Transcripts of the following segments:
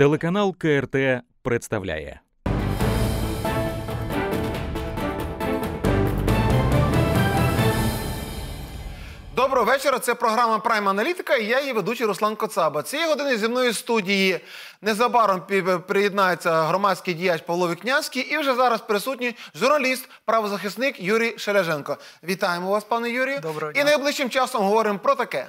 Телеканал КРТ представляє. Доброго вечора. Це програма Прайм Аналітика. і Я її ведучий Руслан Коцаба. Цієї години зі мною в студії незабаром приєднається громадський діяч Павло Вікнянський і вже зараз присутній журналіст, правозахисник Юрій Шележенко. Вітаємо вас, пане Юрію. Доброго І найближчим часом говоримо про таке.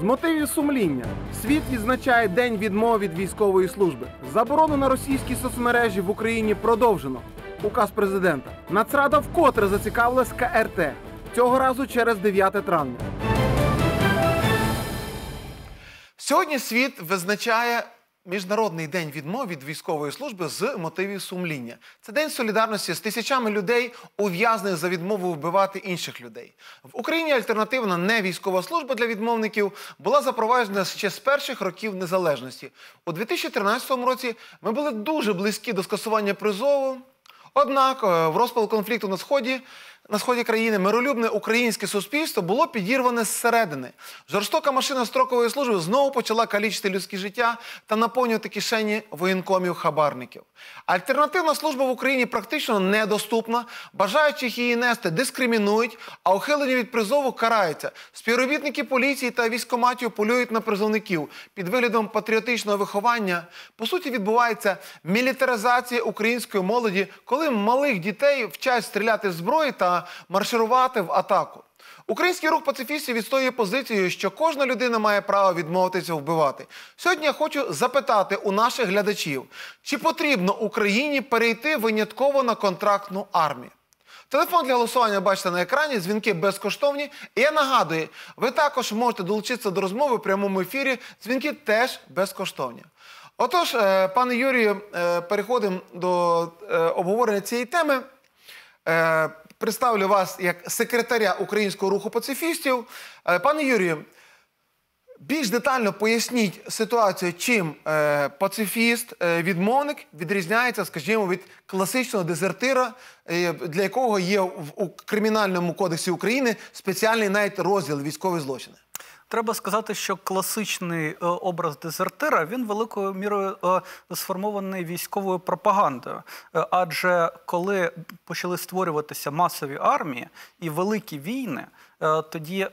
З мотивів сумління світ відзначає День відмови від військової служби. Заборону на російські соцмережі в Україні продовжено. Указ президента. Нацрада вкотре зацікавилась КРТ. Цього разу через 9 травня. Сьогодні світ визначає Міжнародний день відмови від військової служби з мотивів сумління. Це день солідарності з тисячами людей, ув'язнених за відмову вбивати інших людей. В Україні альтернативна невійськова служба для відмовників була запроваджена ще з перших років незалежності. У 2013 році ми були дуже близькі до скасування призову. Однак е, в розпал конфлікту на сході. На сході країни миролюбне українське суспільство було підірване зсередини. Жорстока машина строкової служби знову почала калічити людське життя та наповнювати кишені воєнкомів-хабарників. Альтернативна служба в Україні практично недоступна. Бажаючих її нести дискримінують, а ухилені від призову караються. Співробітники поліції та військоматів полюють на призовників під виглядом патріотичного виховання. По суті, відбувається мілітаризація української молоді, коли малих дітей вчать стріляти зброї та марширувати в атаку. Український рух пацифістів відстоює позицію, що кожна людина має право відмовитися вбивати. Сьогодні я хочу запитати у наших глядачів, чи потрібно Україні перейти винятково на контрактну армію. Телефон для голосування бачите на екрані, дзвінки безкоштовні. І я нагадую, ви також можете долучитися до розмови в прямому ефірі. Дзвінки теж безкоштовні. Отож, е, пане Юрію, е, переходимо до е, обговорення цієї теми. Представлю вас як секретаря Українського руху пацифістів. Е, Пане Юрію, більш детально поясніть ситуацію, чим е, пацифіст, е, відрізняється, скажімо, від класичного дезертира, для якого є в Кримінальному кодексі України спеціальний навіть розділ військові злочини. Треба сказати, що класичний е, образ дезертира він великою мірою е, сформований військовою пропагандою. Е, адже коли почали створюватися масові армії і великі війни, тоді е,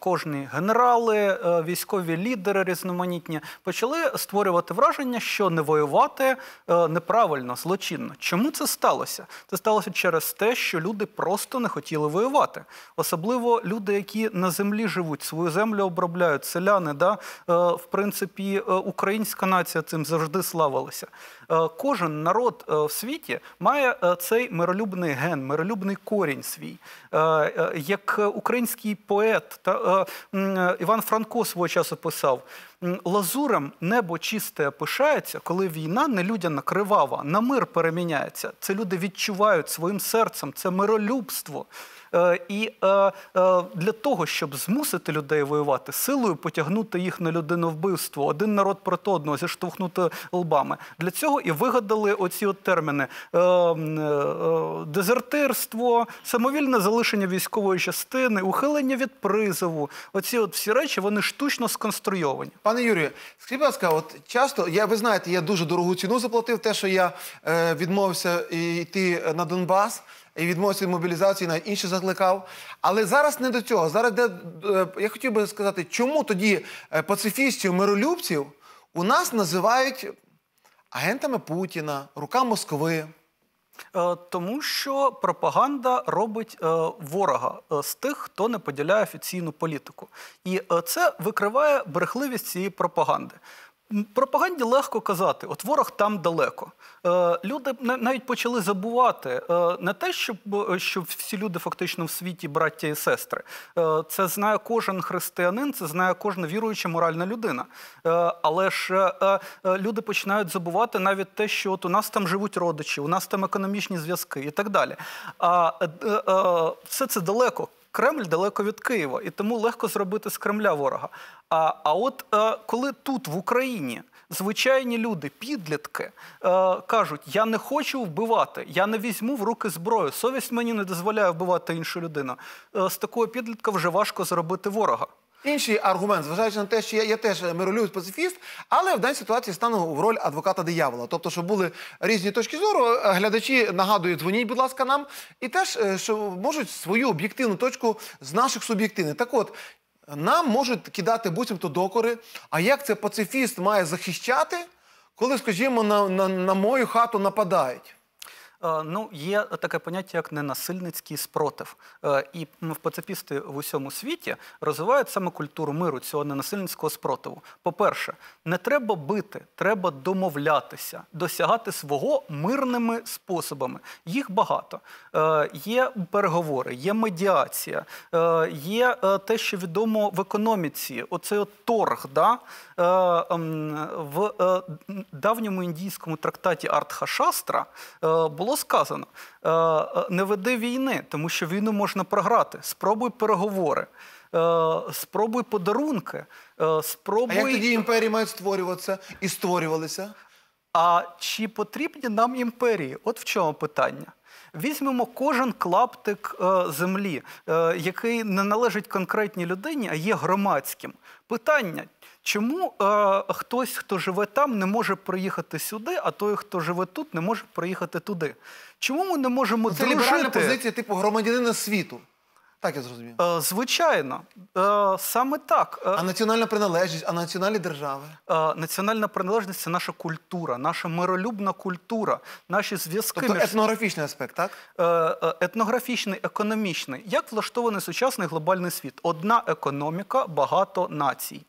кожні генерали, е, військові лідери різноманітні почали створювати враження, що не воювати е, неправильно, злочинно. Чому це сталося? Це сталося через те, що люди просто не хотіли воювати. Особливо люди, які на землі живуть, свою землю обробляють, селяни. Да? Е, В принципі, е, українська нація цим завжди славилася. Е, Кожен народ е, в світі має е, цей миролюбний ген, миролюбний корінь свій. Як український поет та Іван Франко свого часу писав. Лазурем небо чисте пишається, коли війна нелюдяна кривава, на мир переміняється. Це люди відчувають своїм серцем, це миролюбство. Е, І е, е, для того, щоб змусити людей воювати, силою потягнути їх на людиновбивство, один народ проти одного, зіштовхнути лбами. Для цього і вигадали оці от терміни: дезертирство, самовільне залишення військової частини, ухилення від призову. Оці от всі речі вони штучно сконструйовані. Пане Юрію, скажіть, будь ласка, от часто я ви знаєте, я дуже дорогу ціну заплатив, те, що я відмовився йти на Донбас. І відмовився від мобілізації, навіть інші закликав. Але зараз не до цього. Зараз де, е, я хотів би сказати, чому тоді е, пацифістів, миролюбців у нас називають агентами Путіна, рука Москви. Е, Тому що пропаганда робить ворога з тих, хто не поділяє офіційну політику. І це викриває брехливість цієї пропаганди. Пропаганді легко казати, от ворог там далеко. Е, Люди на- навіть почали забувати е, не те, щоб, е, що всі люди фактично в світі браття і сестри. Е, Це знає кожен християнин, це знає кожна віруюча моральна людина. Е, Але ж е, люди починають забувати навіть те, що от у нас там живуть родичі, у нас там економічні зв'язки і так далі. А все це далеко. Кремль далеко від Києва, і тому легко зробити з Кремля ворога. А, а от е, коли тут, в Україні, звичайні люди, підлітки, е, кажуть: я не хочу вбивати, я не візьму в руки зброю, совість мені не дозволяє вбивати іншу людину. Е, з такого підлітка вже важко зробити ворога. Інший аргумент, зважаючи на те, що я, я теж миролюбець пацифіст, але в даній ситуації стану в роль адвоката диявола. Тобто, що були різні точки зору, е, глядачі нагадують, дзвоніть, будь ласка, нам, і теж е, що можуть свою об'єктивну точку з наших суб'єктивних. Так от. Нам можуть кидати буцімто докори. А як це пацифіст має захищати, коли, скажімо, на, на, на мою хату нападають? Е, Ну, є таке поняття, як ненасильницький спротив. Е, І пацифісти в усьому світі розвивають саме культуру миру, цього ненасильницького спротиву. По-перше, не треба бити, треба домовлятися, досягати свого мирними способами. Їх багато. Е, Є переговори, є медіація, є те, що відомо в економіці. Оцей от торг. Да? Ем, В давньому індійському трактаті Артхашастра е, було сказано: е, е, не веди війни, тому що війну можна програти. Спробуй переговори, е, спробуй подарунки, спробуй. А як тоді імперії мають створюватися і створювалися? А чи потрібні нам імперії? От в чому питання. Візьмемо кожен клаптик е, землі, е, який не належить конкретній людині, а є громадським. Питання. Чому е, хтось, хто живе там, не може приїхати сюди, а той, хто живе тут, не може приїхати туди? Чому ми не можемо Це дружити? ліберальна позиція, типу громадянина світу. Так я зрозумів. Е, звичайно, е, саме так. Е, А національна приналежність, а національні держави. Е, Національна приналежність це наша культура, наша миролюбна культура, наші зв'язки Тобто між етнографічний аспект, так? Е, е, етнографічний, економічний. Як влаштований сучасний глобальний світ? Одна економіка, багато націй.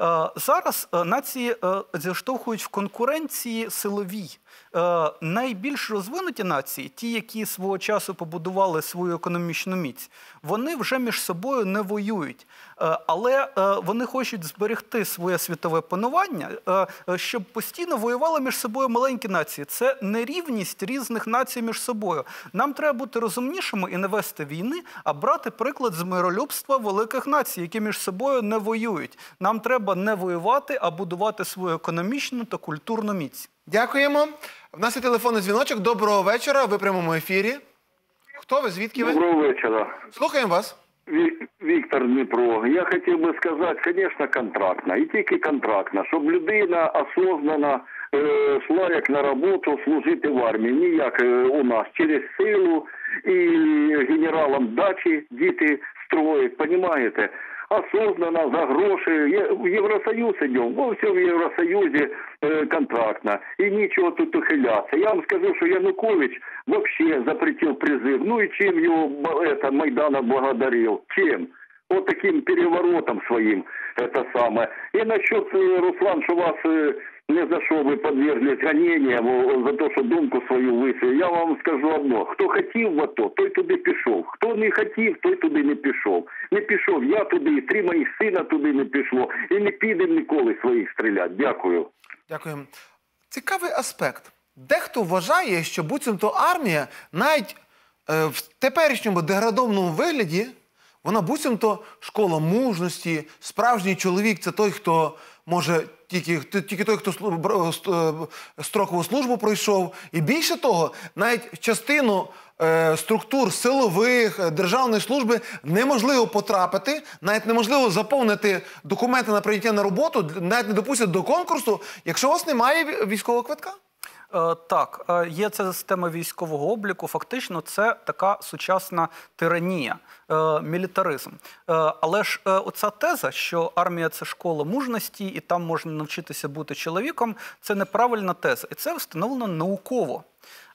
Е, Зараз е, нації е, зіштовхують в конкуренції силовій. Е, Найбільш розвинуті нації, ті, які свого часу побудували свою економічну міць, вони вже між собою не воюють. Е, Але е, вони хочуть зберегти своє світове панування, щоб постійно воювали між собою маленькі нації. Це нерівність різних націй між собою. Нам треба бути розумнішими і не вести війни, а брати приклад з миролюбства великих націй, які між собою не воюють. Нам треба не воювати, а будувати свою економічну та культурну міць. Дякуємо. В нас є телефонний дзвіночок. Доброго вечора. Ви в прямому ефірі. Хто ви? Звідки ви? Доброго вечора. Слухаємо вас. Ві- Віктор Дніпро. Я хотів би сказати, звісно, контрактно. І тільки контрактно, щоб людина осознанно е, йшла як на роботу служити в армії. Ніяк е, у нас через силу і генералам дачі діти строять, понімаєте? Осознанно, за гроші. В Євросоюз во все в Євросоюзі е, контрактно. І нічого тут ухилятися. Я вам скажу, що Янукович вообще запретил призыв. Ну и чем его это, Майдан благодарил? Чем? Вот таким переворотом своим, это самое. И насчет, э, Руслан, что вас э, не за что вы подверглись гонениям о, за то, що думку свою висвіли. Я вам скажу одно. Хто хотів в АТО, той туди пішов. Хто не хотів, той туди не пішов. Не пішов я туди, і три моїх сина туди не пішло. І не підемо ніколи своїх стріляти. Дякую. Дякуємо. Цікавий аспект. Дехто вважає, що буцімто армія навіть е, в теперішньому деградовному вигляді, вона буцімто школа мужності, справжній чоловік це той, хто може тільки, тільки той, хто ст- е, строкову службу пройшов. І більше того, навіть частину е, структур силових, е, державної служби неможливо потрапити, навіть неможливо заповнити документи на прийняття на роботу, навіть не допустять до конкурсу, якщо у вас немає військового квитка. Е, Так, е, є ця система військового обліку. Фактично, це така сучасна тиранія, е, мілітаризм. Але ж оця теза, що армія це школа мужності, і там можна навчитися бути чоловіком, це неправильна теза, і це встановлено науково.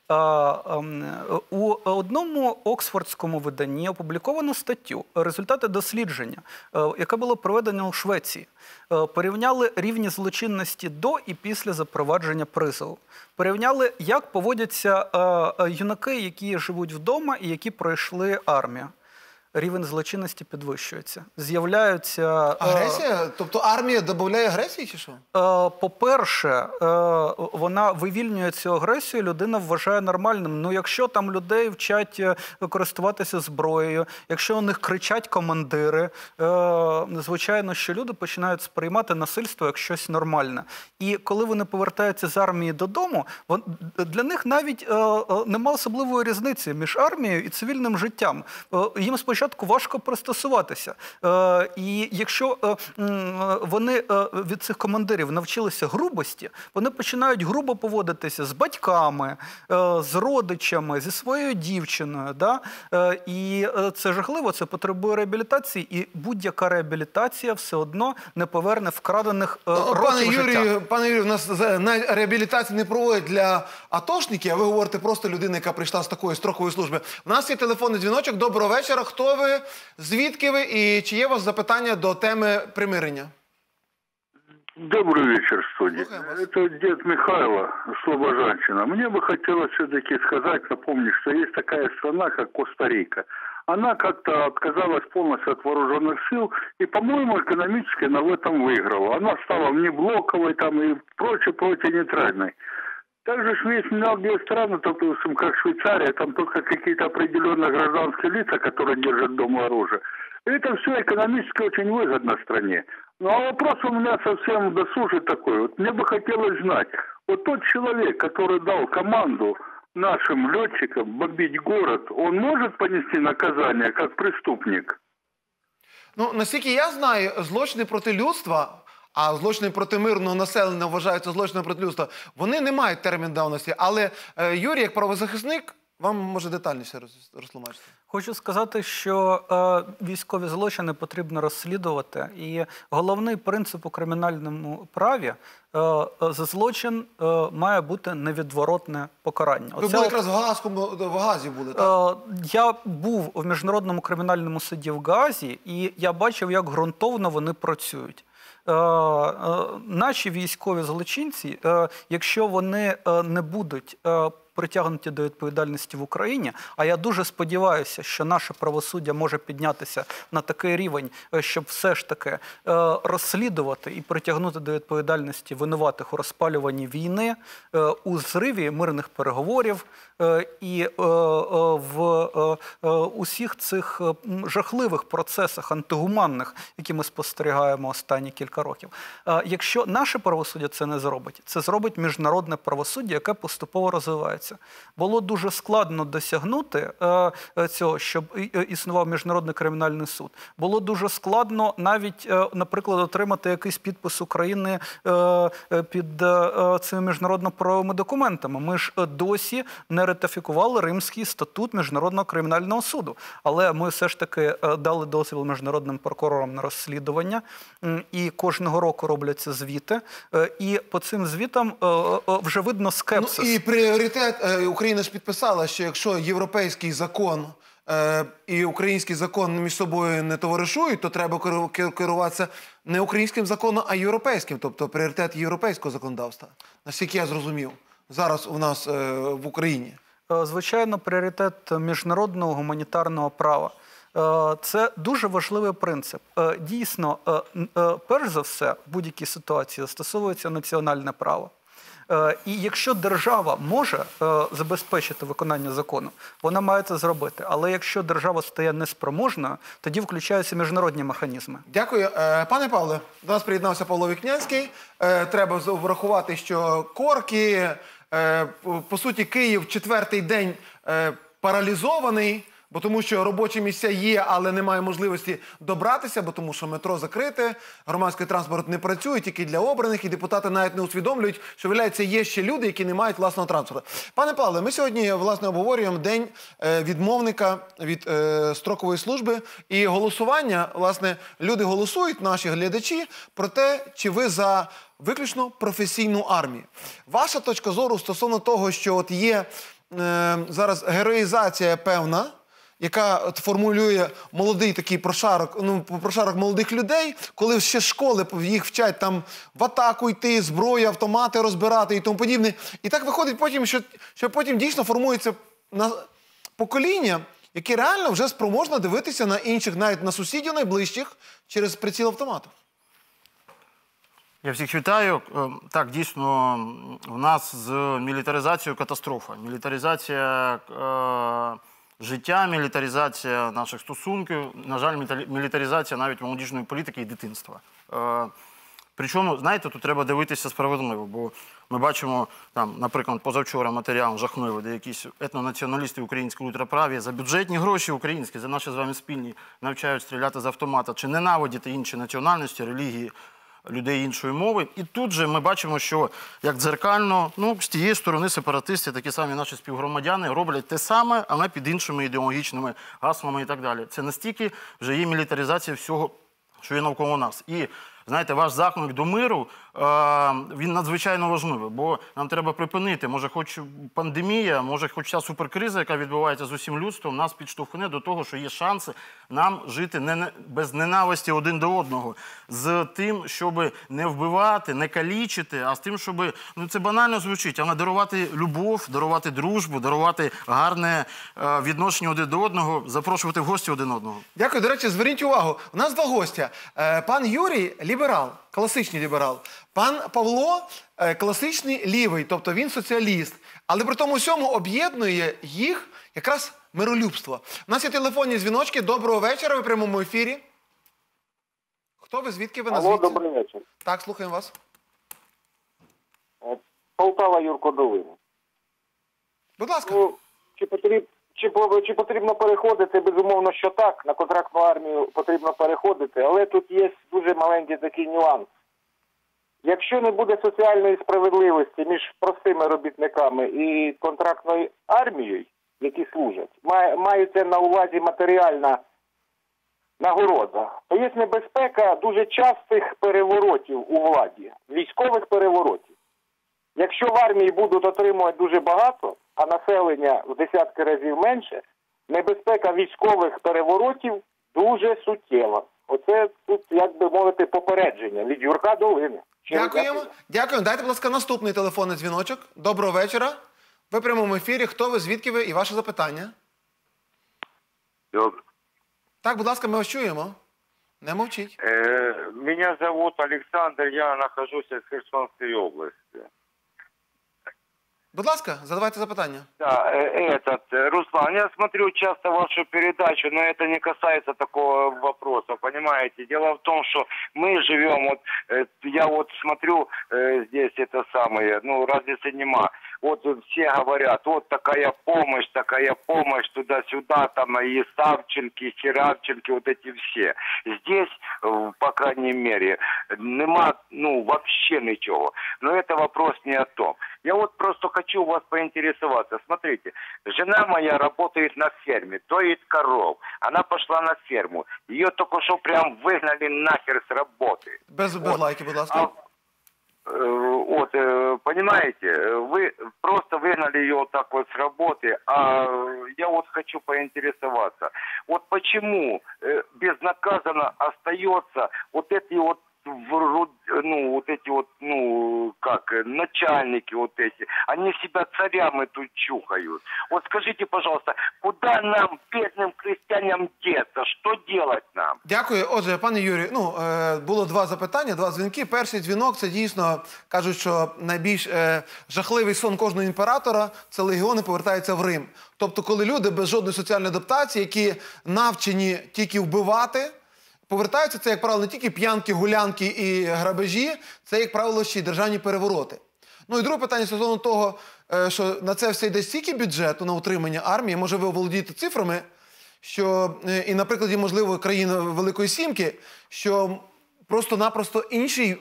Ем, У одному оксфордському виданні опубліковано статтю результати дослідження, е, яке було проведено у Швеції. Е, Порівняли рівні злочинності до і після запровадження призову. Порівняли, як поводяться е, юнаки, які живуть вдома і які пройшли армію. Рівень злочинності підвищується. З'являються е, Агресія? Тобто армія додає агресії чи що? Е, По-перше, е, вона вивільнює цю агресію, людина вважає нормальним. Ну, якщо там людей вчать користуватися зброєю, якщо у них кричать командири, звичайно, що люди починають сприймати насильство як щось нормальне. І коли вони повертаються з армії додому, для них навіть нема особливої різниці між армією і цивільним життям. Їм спочатку спочатку важко пристосуватися. Е, І якщо е, вони е, від цих командирів навчилися грубості, вони починають грубо поводитися з батьками, з родичами, зі своєю дівчиною. Да? І це жахливо, це потребує реабілітації, і будь-яка реабілітація все одно не поверне вкрадених років Пане життя. Юрію, пане Юрію, у нас реабілітації не проводять для атошників, а ви говорите просто людина, яка прийшла з такої строкової служби. У нас є телефонний дзвіночок. Доброго вечора. Хто ви? Звідки ви? І чи є у вас запитання до теми примирення? Добрый вечер, студия. Слухаем вас. Это дед Михайло, Слобожанщина. Мне бы хотелось все-таки сказать, напомнить, что есть такая страна, как Коста-Рика. Она как-то отказалась полностью от вооруженных сил и, по-моему, экономически она в этом выиграла. Она стала внеблоковой там и прочее, прочее нейтральной. Также есть многие страны, допустим, как Швейцария, там только какие-то определенные гражданские лица, которые держат дома оружие. И это все экономически очень выгодно стране. Ну а вопрос у меня совсем досужий такой. Вот мне бы хотелось знать, вот тот человек, который дал команду нашим летчикам бомбить город, он может понести наказание как преступник? Ну, наскільки я знаю, злочини проти людства, а злочини проти мирного населення вважаються злочинами проти людства, вони не мають термін давності. Але е, Юрій, як правозахисник, вам може детальніше роз- розтлумачити. Хочу сказати, що е, військові злочини потрібно розслідувати, і головний принцип у кримінальному праві е, е, за злочин е, має бути невідворотне покарання. Ви Оце були от, якраз в Гаазькому в Газі були, так? Е, Я був в міжнародному кримінальному суді в Газі, і я бачив, як ґрунтовно вони працюють. Е, е, Наші військові злочинці, е, якщо вони не будуть притягнуті до відповідальності в Україні, а я дуже сподіваюся, що наше правосуддя може піднятися на такий рівень, щоб все ж таки розслідувати і притягнути до відповідальності винуватих у розпалюванні війни, у зриві мирних переговорів і е, е, в е, е, усіх цих е, жахливих процесах антигуманних, які ми спостерігаємо останні кілька років. Е, Якщо наше правосуддя це не зробить, це зробить міжнародне правосуддя, яке поступово розвивається. Було дуже складно досягнути е, е, цього, щоб е, існував міжнародний кримінальний суд. Було дуже складно навіть, е, наприклад, отримати якийсь підпис України е, е, під е, е, цими міжнародно-правовими документами. Ми ж е, досі не ратифікували Римський статут міжнародного кримінального суду. Але ми все ж таки е, дали дозвіл міжнародним прокурорам на розслідування, і кожного року робляться звіти. Е, І по цим звітам е, вже видно скепсис. Ну, і пріоритет Україна ж підписала, що якщо європейський закон і український закон між собою не товаришують, то треба керу- керу- керуватися не українським законом, а європейським, тобто пріоритет європейського законодавства. Наскільки я зрозумів, зараз у нас в Україні. Е, Звичайно, пріоритет міжнародного гуманітарного права. Е, Це дуже важливий принцип. Е, Дійсно, перш за все, в будь-якій ситуації застосовується національне право. І якщо держава може забезпечити виконання закону, вона має це зробити. Але якщо держава стає неспроможною, тоді включаються міжнародні механізми. Дякую. Пане Павле, до нас приєднався Павло Вікнянський. Треба врахувати, що корки, по- по суті, Київ четвертий день е, паралізований. Бо тому, що робочі місця є, але немає можливості добратися, бо тому, що метро закрите, громадський транспорт не працює тільки для обраних, і депутати навіть не усвідомлюють, що виявляється, є ще люди, які не мають власного транспорту. Пане Павле, ми сьогодні власне обговорюємо день е, відмовника від е, строкової служби і голосування. Власне, люди голосують, наші глядачі, про те, чи ви за виключно професійну армію. Ваша точка зору стосовно того, що от є е, зараз героїзація певна яка формулює молодий такий прошарок, ну прошарок молодих людей, коли ще школи їх вчать там в атаку йти, зброю, автомати розбирати і тому подібне. І так виходить потім, що, що потім дійсно формується на покоління, яке реально вже спроможне дивитися на інших, навіть на сусідів найближчих, через приціл автомату. Я всіх вітаю. Е, Так, дійсно, в нас з мілітаризацією катастрофа. Мілітаризація е, життя, мілітаризація наших стосунків, на жаль, мілітаризація навіть молодіжної політики і дитинства. Е, Причому, знаєте, тут треба дивитися справедливо, бо ми бачимо там, наприклад, позавчора матеріал жахливий, де якісь етнонаціоналісти українські ультраправі за бюджетні гроші українські, за наші з вами спільні навчають стріляти з автомата чи ненавидіти інші національності, релігії. Людей іншої мови, і тут же ми бачимо, що як дзеркально, ну з тієї сторони сепаратисти, такі самі наші співгромадяни, роблять те саме, але під іншими ідеологічними гаслами і так далі. Це настільки вже є мілітаризація всього, що є навколо нас. І знаєте, ваш заклик до миру е, він надзвичайно важливий, бо нам треба припинити. Може, хоч пандемія, може, хоч ця суперкриза, яка відбувається з усім людством, нас підштовхне до того, що є шанси нам жити не без ненависті один до одного, з тим, щоб не вбивати, не калічити, а з тим, щоб ну це банально звучить, але дарувати любов, дарувати дружбу, дарувати гарне е, відношення один до одного, запрошувати в гості один одного. Дякую. До речі, зверніть увагу. У нас два гостя. Е, Пан Юрій ліберал, класичний ліберал. Пан Павло е, класичний лівий, тобто він соціаліст. Але при тому всьому об'єднує їх якраз миролюбство. У нас є телефонні дзвіночки. Доброго вечора. Ви в прямому ефірі. Хто ви? Звідки ви Алло, назвіться? добрий вечір. Так, слухаємо вас. Е, Полтава Юрко Долина. Будь ласка. Ну, чи, потріб, чи, чи потрібно переходити? Безумовно, що так. На контрактну армію потрібно переходити, але тут є дуже маленький такий нюанс. Якщо не буде соціальної справедливості між простими робітниками і контрактною армією, які служать, має, мається на увазі матеріальна нагорода, то є небезпека дуже частих переворотів у владі, військових переворотів. Якщо в армії будуть отримувати дуже багато, а населення в десятки разів менше, небезпека військових переворотів дуже суттєва. Оце тут, як би мовити, попередження від Юрка Долини. Дякуємо. Дякуємо. Дайте, будь ласка, наступний телефонний дзвіночок. Доброго вечора. Ви в прямому ефірі. Хто ви, звідки ви і ваше запитання? Добр- Так, будь ласка, ми вас чуємо. Не мовчіть. Э, Меня зовут Александр, я нахожусь в Херсонской области. Будь ласка, задавайте запитання. Да, э, этот, э, Руслан, я смотрю часто вашу передачу, но это не касается такого вопроса, понимаете? Дело в том, что мы живем, вот, э, я вот смотрю э, здесь это самое, ну, разницы нема. Вот все говорят, вот такая помощь, такая помощь туда-сюда, там и Савченки, и Херавченки, вот эти все. Здесь, э, по крайней мере, нема, ну, вообще ничего. Но это вопрос не о том. Я вот просто хочу вас поинтересоваться. Смотрите, жена моя работает на ферме, доит коров. Она пошла на ферму. Ее только что прям выгнали нахер с работы. Без, без Вот. лайки, ласка. А, вот, э, понимаете, э, вы просто выгнали ее вот так вот с работы, а я вот хочу поинтересоваться, вот почему э, безнаказанно остается вот эти вот вру- ну, вот эти вот, ну, как, э, начальники вот эти, они себя царями тут чухают. Вот скажите, пожалуйста, куда нам, бедным крестьянам, деться? Что делать нам? Дякую. Отже, пане Юрію, ну е, було два запитання, два дзвінки. Перший дзвінок це дійсно кажуть, що найбільш е, жахливий сон кожного імператора це легіони повертаються в Рим. Тобто, коли люди без жодної соціальної адаптації, які навчені тільки вбивати. Повертаються це, як правило, не тільки п'янки, гулянки і грабежі, це, як правило, ще й державні перевороти. Ну і друге питання стосовно того, е, що на це все йде стільки бюджету на утримання армії. Може, ви оволодієте цифрами, що е, і на прикладі, можливо, країна Великої Сімки, що просто-напросто інші,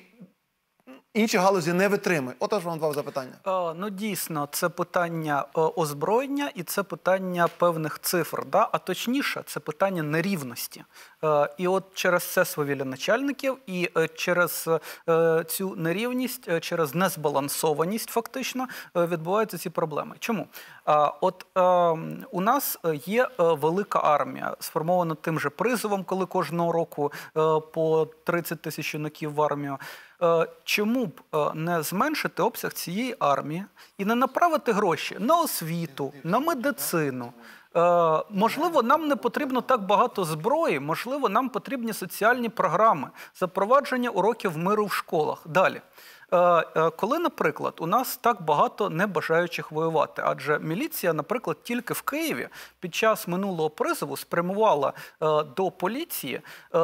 інші галузі не витримує. Отож вам два запитання. Е, Ну, дійсно, це питання е, озброєння і це питання певних цифр, да? а точніше, це питання нерівності. Е, І от через це свавілля начальників, і е, через е, цю нерівність, е, через незбалансованість, фактично, відбуваються ці проблеми. Чому? От у нас є велика армія, сформована тим же призовом, коли кожного року по 30 тисяч юнаків в армію. Е, Чому б е, не зменшити обсяг цієї армії і не направити гроші на освіту, на медицину? Е, Можливо, нам не потрібно так багато зброї, можливо, нам потрібні соціальні програми, запровадження уроків миру в школах. Далі. Е, е, Коли, наприклад, у нас так багато небажаючих воювати, адже міліція, наприклад, тільки в Києві під час минулого призову спрямувала е, до поліції е,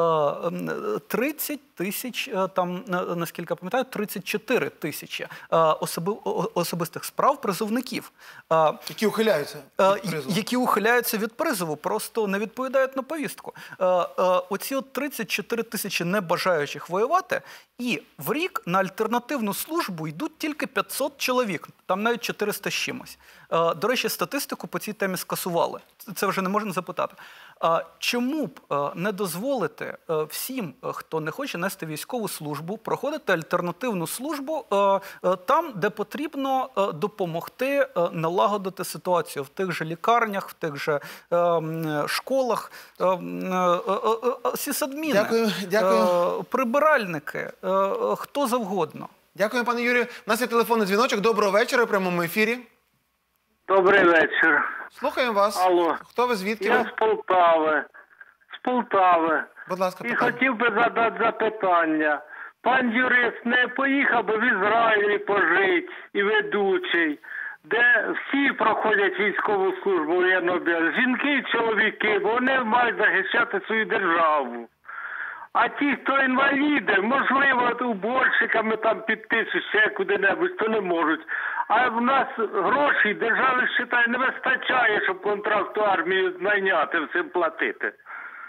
30 тисяч, там наскільки я пам'ятаю, 34 тисячі особи- особистих справ призовників. Які ухиляються від призову. які ухиляються від призову, просто не відповідають на повістку. Оці от 34 тисячі небажаючих воювати, і в рік на альтернативну службу йдуть тільки 500 чоловік, там навіть 400 з чимось. Е, До речі, статистику по цій темі скасували. Це вже не можна запитати. А чому б е, не дозволити е, всім, хто не хоче нести військову службу, проходити альтернативну службу там, де потрібно допомогти налагодити ситуацію в тих же лікарнях, в тих же школах, сісадміни, Дякую, дякую. прибиральники, хто завгодно. Дякую, пане Юрію. У нас є телефонний дзвіночок. Доброго вечора в прямому ефірі. Добрий вечір. Слухаємо вас. Алло. Хто ви звідки? Я ви? з Полтави. З Полтави. Будь ласка, І питання. хотів би задати запитання. Пан юрист не поїхав би в Ізраїлі пожити і ведучий, де всі проходять військову службу воєнного біля. Жінки і чоловіки, бо вони мають захищати свою державу. А ті, хто інваліди, можливо, уборщиками там піти чи ще куди-небудь, то не можуть. А в нас грошей держави вважає, не вистачає, щоб контракту армію найняти, всім платити.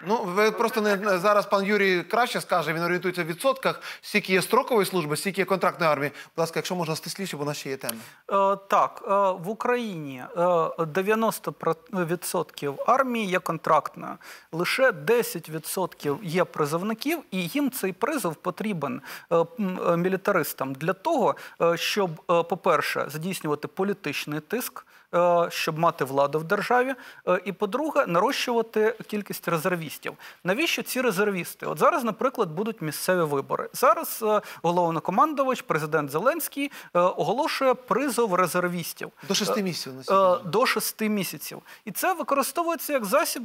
Ну, ви просто не зараз пан Юрій краще скаже, він орієнтується в відсотках, скільки є строкової служби, скільки є контрактної армії. Будь ласка, якщо можна стисліше, бо нас ще є теми. Е, Так, е, в Україні е, 90% армії є контрактною. Лише 10% є призовників, і їм цей призов потрібен е, е, мілітаристам для того, е, щоб, е, по-перше, здійснювати політичний тиск. Е, Щоб мати владу в державі, Е, і по-друге, нарощувати кількість резервістів. Навіщо ці резервісти? От зараз, наприклад, будуть місцеві вибори. Зараз е, головнокомандувач, президент Зеленський оголошує призов резервістів. До шести місяців. До шести місяців. І це використовується як засіб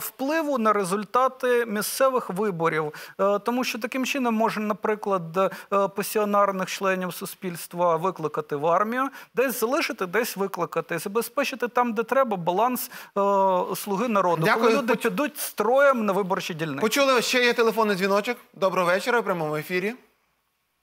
впливу на результати місцевих виборів. Тому що таким чином може, наприклад, пасіонарних членів суспільства викликати в армію, десь залишити, десь викликати, забезпечити там, де треба, баланс е, слуги народу. Дякую. Коли люди підуть строєм на виборчі дільниці. Почули, ще є телефонний дзвіночок. Доброго вечора в прямому ефірі.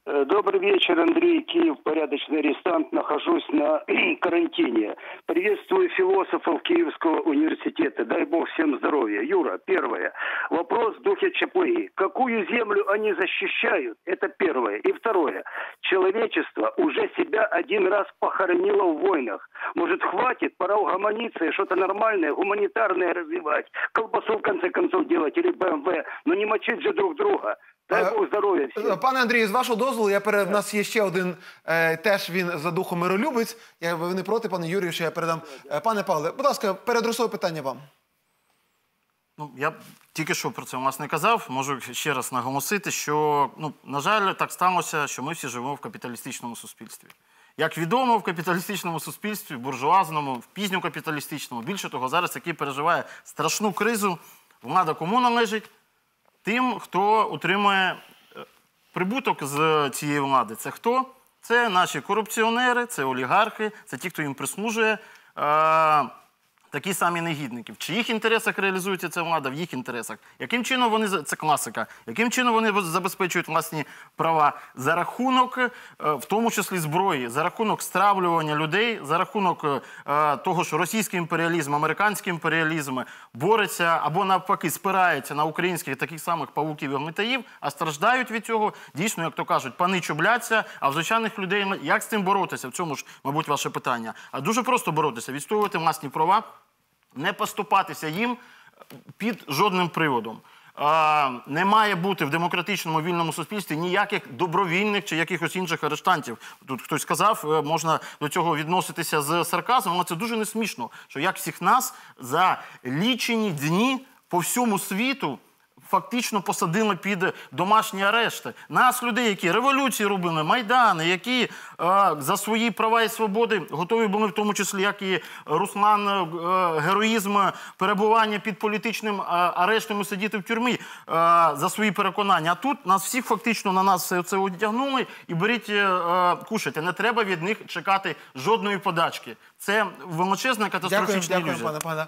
Э, Добрый вечер, Андрей Киев, порядочный арестант. Нахожусь на карантине. Приветствую философов Киевского университета. Дай бог всем здоровья. Юра, первое. Вопрос в духе ЧПИ. Какую землю они защищают? Это первое. И второе. Человечество уже себя один раз похоронило в войнах. Может, хватит? Пора угомониться и что-то нормальное, гуманитарное развивать. Колбасу, в конце концов, делать или БМВ. Но не мочить же друг друга. Дай Е, бог здоровья всем. Е, Пане Андрію, з вашого дозволу, я перед... у нас є ще один, е, теж він за духом миролюбець. Я, ви не проти, пане Юрію, що я передам. Е, пане Павле, будь ласка, передросове питання вам. Ну, я б тільки що про це власне казав. Можу ще раз наголосити, що, ну, на жаль, так сталося, що ми всі живемо в капіталістичному суспільстві. Як відомо, в капіталістичному суспільстві, буржуазному, в пізньокапіталістичному, більше того, зараз який переживає страшну кризу, влада кому належить? Тим, хто утримує е, прибуток з цієї влади. Це хто? Це наші корупціонери, це олігархи, це ті, хто їм прислужує. Такі самі негідники. В чиїх інтересах реалізується ця влада, в їх інтересах. Яким чином вони це класика? Яким чином вони забезпечують власні права за рахунок, е, в тому числі зброї, за рахунок стравлювання людей, за рахунок е, е, того, що російський імперіалізм, американський імперіалізм бореться або навпаки спирається на українських таких самих павуків і гнитаїв, а страждають від цього дійсно, як то кажуть, пани чубляться. А в звичайних людей як з цим боротися? В цьому ж, мабуть, ваше питання. А дуже просто боротися, відстоювати власні права не поступатися їм під жодним приводом. Не має бути в демократичному вільному суспільстві ніяких добровільних чи якихось інших арештантів. Тут хтось сказав, е, можна до цього відноситися з сарказмом, але це дуже не смішно, що як всіх нас за лічені дні по всьому світу фактично посадили під домашні арешти. Нас, людей, які революції робили, майдани, які е, за свої права і свободи готові були, в тому числі, як і Руслан, е, героїзм перебування під політичним е, арештом і сидіти в тюрмі е, за свої переконання. А тут нас всіх фактично на нас все це одягнули і беріть, е, е, кушайте. Не треба від них чекати жодної подачки. Це величезна Дякую, катастрофічна дякую, ілюзія. пане пане.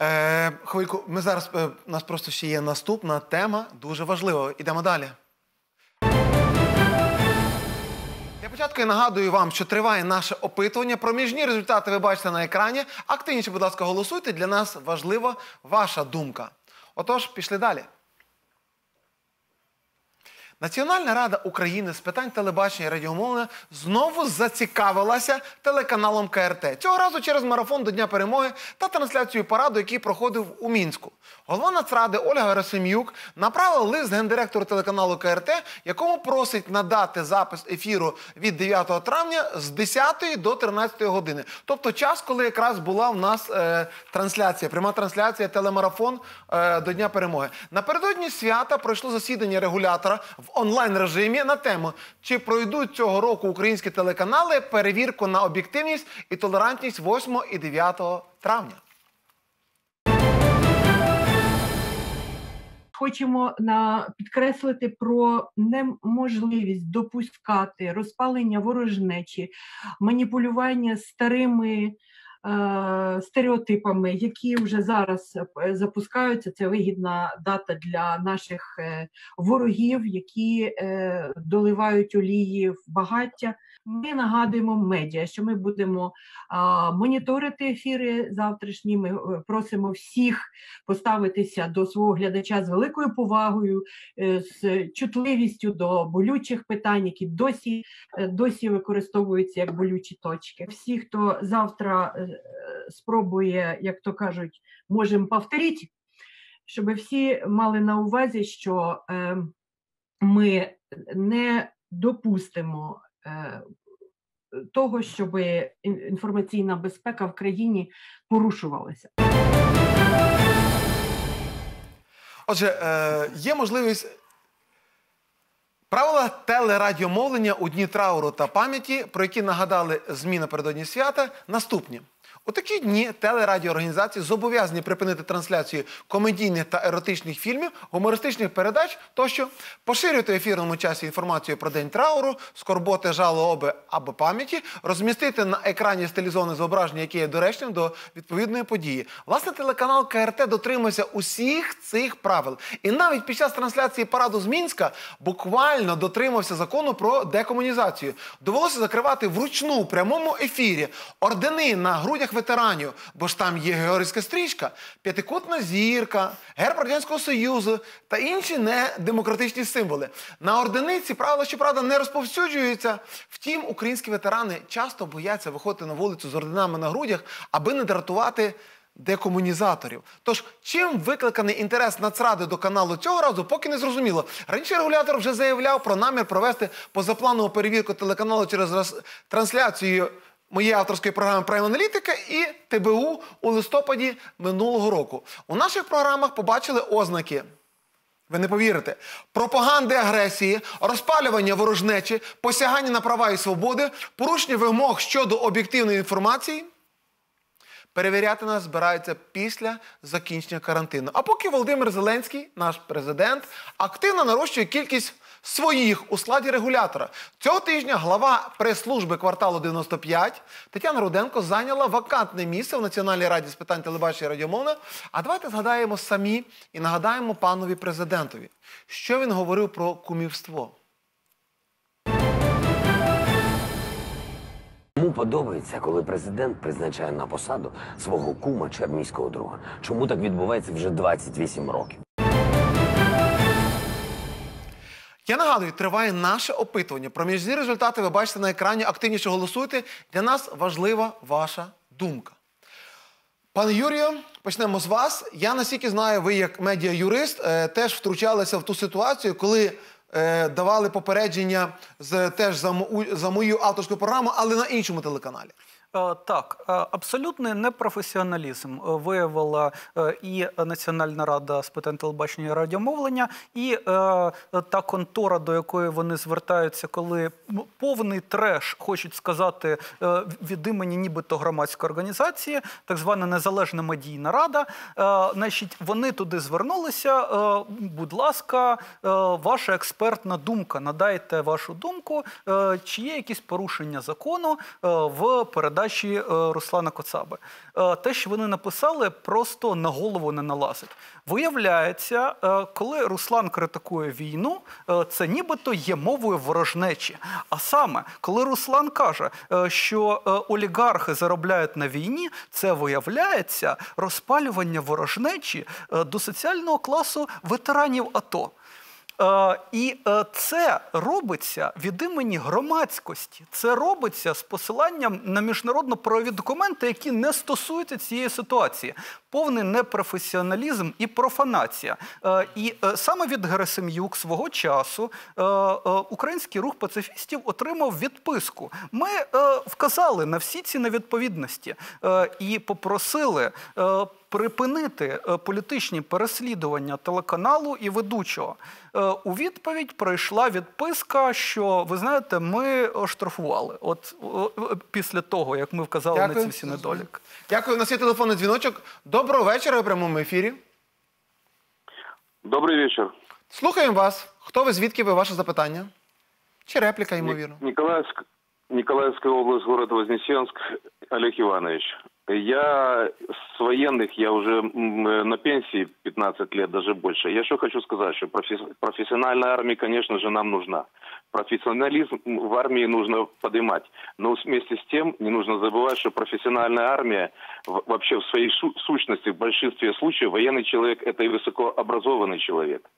Е, хвильку, ми зараз е, у нас просто ще є наступна тема, дуже важлива. Ідемо далі. Для початку я нагадую вам, що триває наше опитування. Проміжні результати ви бачите на екрані. Активніше, будь ласка, голосуйте. Для нас важлива ваша думка. Отож, пішли далі. Національна рада України з питань телебачення і радіомовлення знову зацікавилася телеканалом КРТ. Цього разу через марафон до Дня перемоги та трансляцію параду, який проходив у Мінську. Голова Нацради Ольга Герасим'юк направила лист гендиректору телеканалу КРТ, якому просить надати запис ефіру від 9 травня з 10 до 13 години. Тобто час, коли якраз була в нас е, трансляція, пряма трансляція, телемарафон е, до Дня перемоги. Напередодні свята пройшло засідання регулятора в онлайн режимі на тему, чи пройдуть цього року українські телеканали перевірку на об'єктивність і толерантність 8 і 9 травня. Хочемо на підкреслити про неможливість допускати розпалення ворожнечі, маніпулювання старими е, стереотипами, які вже зараз е, запускаються. Це вигідна дата для наших е, ворогів, які доливають олії в багаття. Ми нагадуємо медіа, що ми будемо а, моніторити ефіри завтрашні. Ми е, просимо всіх поставитися до свого глядача з великою повагою, е, з чутливістю до болючих питань, які досі, е, досі використовуються як болючі точки. Всі, хто завтра спробує, як то кажуть, можемо повторити, щоб всі мали на увазі, що е, ми не допустимо. Е, Того, щоб інформаційна безпека в країні порушувалася. Отже, е, є можливість. Правила телерадіомовлення у дні трауру та пам'яті, про які нагадали ЗМІ напередодні свята, наступні. У такі дні телерадіоорганізації зобов'язані припинити трансляцію комедійних та еротичних фільмів, гумористичних передач тощо, поширювати в ефірному часі інформацію про день трауру, скорботи, жалоби або пам'яті, розмістити на екрані стилізоване зображення, яке є доречним до відповідної події. Власне, телеканал КРТ дотримується усіх цих правил. І навіть під час трансляції параду з Мінська буквально дотримався закону про декомунізацію. Довелося закривати вручну прямому ефірі ордени на грудях ветеранів, бо ж там є георгійська стрічка, п'ятикутна зірка, герб Радянського Союзу та інші недемократичні символи. На ордени ці правила, щоправда, не розповсюджуються. Втім, українські ветерани часто бояться виходити на вулицю з орденами на грудях, аби не дратувати декомунізаторів. Тож, чим викликаний інтерес Нацради до каналу цього разу, поки не зрозуміло. Раніше регулятор вже заявляв про намір провести позапланову перевірку телеканалу через трансляцію моєї авторської програми Прайм Аналітика і ТБУ у листопаді минулого року. У наших програмах побачили ознаки. Ви не повірите. Пропаганди агресії, розпалювання ворожнечі, посягання на права і свободи, порушення вимог щодо об'єктивної інформації. Перевіряти нас збираються після закінчення карантину. А поки Володимир Зеленський, наш президент, активно нарощує кількість своїх у складі регулятора. Цього тижня глава прес-служби кварталу 95 Тетяна Руденко зайняла вакантне місце в Національній раді з питань телебачення і радіомовлення. А давайте згадаємо самі і нагадаємо панові президентові, що він говорив про кумівство. Йому подобається, коли президент призначає на посаду свого кума чи армійського друга. Чому так відбувається вже 28 років? Я нагадую, триває наше опитування. Проміжні результати ви бачите на екрані. Активніше голосуйте. Для нас важлива ваша думка. Пане Юрію, почнемо з вас. Я наскільки знаю, ви як медіа-юрист е, теж втручалися в ту ситуацію, коли е, давали попередження теж за мою авторську програму, але на іншому телеканалі. Е, Так, е, абсолютний непрофесіоналізм е, виявила і Національна рада з питань телебачення і радіомовлення, і та контора, до якої вони звертаються, коли повний треш хочуть сказати від імені нібито громадської організації, так звана незалежна медійна рада. Значить, вони туди звернулися. Будь ласка, ваша експертна думка. Надайте вашу думку, чи є якісь порушення закону в передачі е, Руслана Коцаби. Е, Те, що вони написали, просто на голову не налазить. Виявляється, е, коли Руслан критикує війну, це нібито є мовою ворожнечі. А саме, коли Руслан каже, що олігархи заробляють на війні, це виявляється розпалювання ворожнечі до соціального класу ветеранів АТО. Е, і е, це робиться від імені громадськості. Це робиться з посиланням на міжнародно-правові документи, які не стосуються цієї ситуації. Повний непрофесіоналізм і профанація. Е, і саме від Герасим'юк свого часу український рух пацифістів отримав відписку. Ми вказали на всі ці невідповідності і попросили. Е, Припинити е, політичні переслідування телеканалу і ведучого. Е, У відповідь прийшла відписка, що ви знаєте, ми оштрафували. От о, о, після того, як ми вказали на ці всі недоліки. Дякую. У нас є телефонний дзвіночок. Доброго вечора у прямому ефірі. Добрый вечер. Слухаємо вас. Хто ви, звідки ви, ваше запитання? Чи репліка, ймовірно? Николаевск, Николаевская область, город Вознесенск, Олег Иванович. Я с военных, я уже м, э, на пенсии 15 лет, даже больше. Я что хочу сказать, что професс- профессиональная армия, конечно же, нам нужна. Профессионализм в армии нужно поднимать. Но вместе с тем не нужно забывать, что профессиональная армия в- вообще в своей су- сущности, в большинстве случаев, военный человек – это и высокообразованный человек.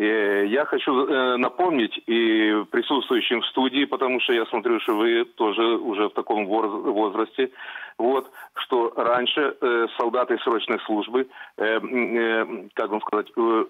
Э, Я хочу э, напомнить и присутствующим в студии, потому что я смотрю, что вы тоже уже в таком вор- возрасте, вот, что раньше э, солдаты срочной службы, э, м, э, как вам сказать, э,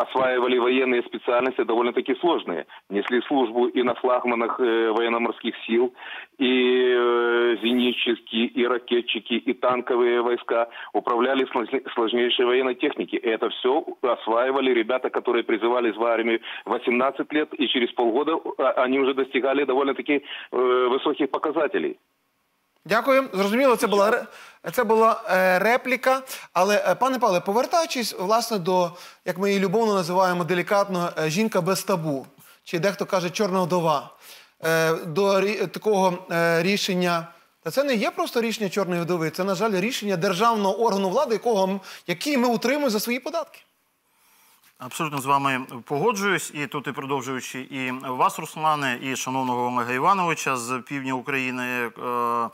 осваивали военные специальности довольно-таки сложные. Несли службу и на флагманах э, военно-морских сил, и э, зенитчики, и ракетчики, и танковые войска, управляли сложне- сложнейшей военной техники. И это все осваивали ребята, которые призывались в армию 18 лет, и через полгода а, они уже достигали довольно-таки э, высоких показателей. Дякую. Зрозуміло, це була це була е, репліка. Але е, пане Павле, повертаючись власне до, як ми її любовно називаємо делікатно, е, жінка без табу, чи дехто каже чорна вдова, е, до такого рішення. Та це не є просто рішення чорної вдови, це, на жаль, рішення державного органу влади, якого який ми утримуємо за свої податки. Абсолютно з вами погоджуюсь, і тут і продовжуючи і вас, Руслане, і шановного Олега Івановича з півдня України. е,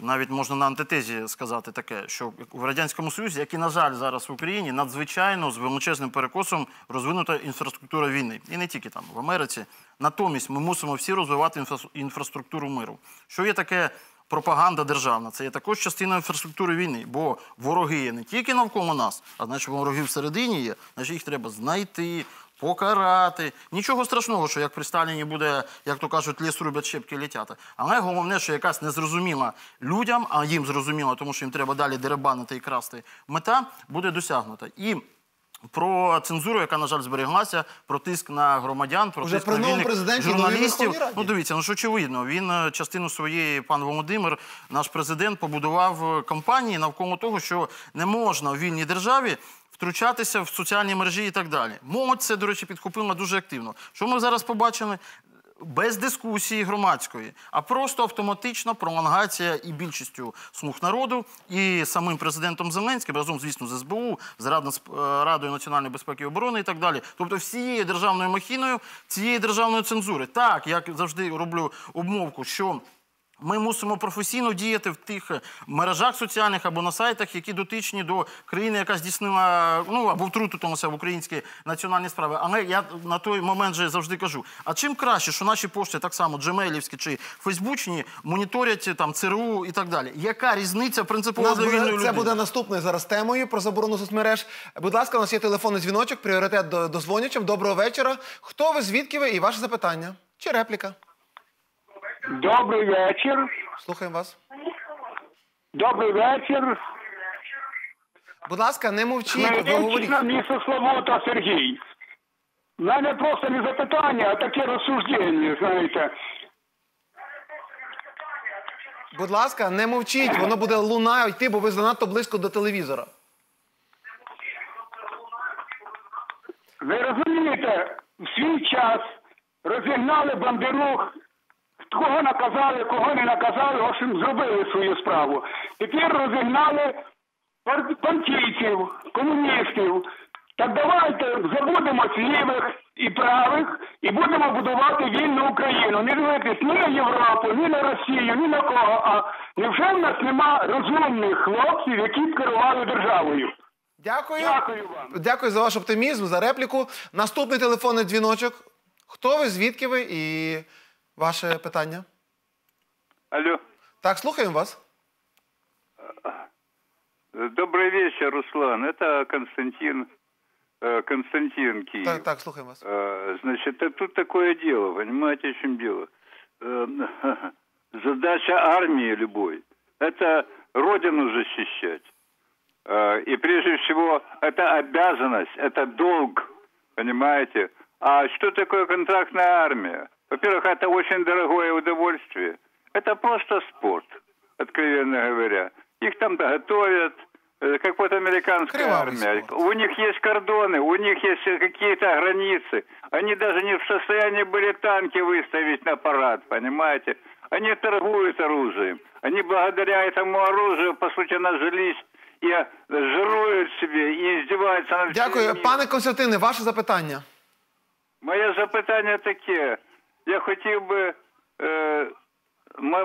Навіть можна на антитезі сказати таке, що в радянському союзі, як і на жаль зараз в Україні, надзвичайно з величезним перекосом розвинута інфраструктура війни, і не тільки там в Америці. Натомість ми мусимо всі розвивати інфра- інфраструктуру миру. Що є таке пропаганда державна? Це є також частина інфраструктури війни, бо вороги є не тільки навколо нас, а значить вороги всередині є. Значить їх треба знайти. Покарати. Нічого страшного, що як при Сталіні буде, як то кажуть, ліс рубять, щепки летять. Але головне, що якась незрозуміла людям, а їм зрозуміло, тому що їм треба далі деребанити і красти, мета буде досягнута. І про цензуру, яка, на жаль, збереглася, про тиск на громадян, про Уже тиск при на вільних журналістів. Ну, дивіться, ну що очевидно, він е, частину своєї, пан Володимир, наш президент, побудував е, кампанії навколо того, що не можна в вільній державі втручатися в соціальні мережі і так далі. Молодь це, до речі, підхопила дуже активно. Що ми зараз побачили? Без дискусії громадської, а просто автоматична пролонгація і більшістю слуг народу, і самим президентом Зеленським, разом, звісно, з СБУ, з е, Радою національної безпеки і оборони і так далі. Тобто всією державною махіною, цієї державної цензури. Так, як завжди роблю обмовку, що ми мусимо професійно діяти в тих е, мережах соціальних або на сайтах, які дотичні до країни, яка здійснила ну або втрутилася в українські національні справи. Але я на той момент же завжди кажу: а чим краще, що наші пошти так само джемейлівські чи фейсбучні моніторять там ЦРУ і так далі. Яка різниця У принципово для вільної буде, це буде наступною зараз темою про заборону соцмереж. Будь ласка, у нас є телефонний дзвіночок, пріоритет до, до дзвонячим. Доброго вечора. Хто ви, звідки ви і ваше запитання? Чи репліка? Добрий вечір. Слухаємо вас. Добрий вечір. Будь ласка, не мовчіть. Хмельниччина, місто Славута Сергій. У мене просто не запитання, а таке розсуждення, знаєте. Будь ласка, не мовчіть, воно буде луною йти, бо ви занадто близько до телевізора. Ви розумієте, в свій час розігнали бандерух, кого наказали, кого не наказали, в общем, зробили свою справу. Тепер розігнали партійців, комуністів. Так давайте забудемо лівих і правих і будемо будувати вільну Україну. Не дивитись ні на Європу, ні на Росію, ні на кого. А невже в нас нема розумних хлопців, які б керували державою? Дякую. Дякую вам. Дякую за ваш оптимізм, за репліку. Наступний телефонний дзвіночок. Хто ви, звідки ви і ваше питання? Алло. Так, слухаємо вас. Добрый вечер, Руслан. Это Константин, Константин Киев. Так, так, слухаємо вас. Значит, тут такое дело, понимаете, в чем дело? Задача армии любой – это родину защищать. И прежде всего, это обязанность, это долг, понимаете? А что такое контрактная армия? Во-первых, это очень дорогое удовольствие. Это просто спорт, откровенно говоря. Их там готовят, э, как вот американская Кровавый армия. У них есть кордоны, у них есть э, какие-то границы. Они даже не в состоянии были танки выставить на парад, понимаете? Они торгуют оружием. Они благодаря этому оружию, по сути, нажились и э, жируют себе, и издеваются над всем Дякую. миром. Пане Константине, ваше запитання. Моє запитання таке. Я хотів би. Е,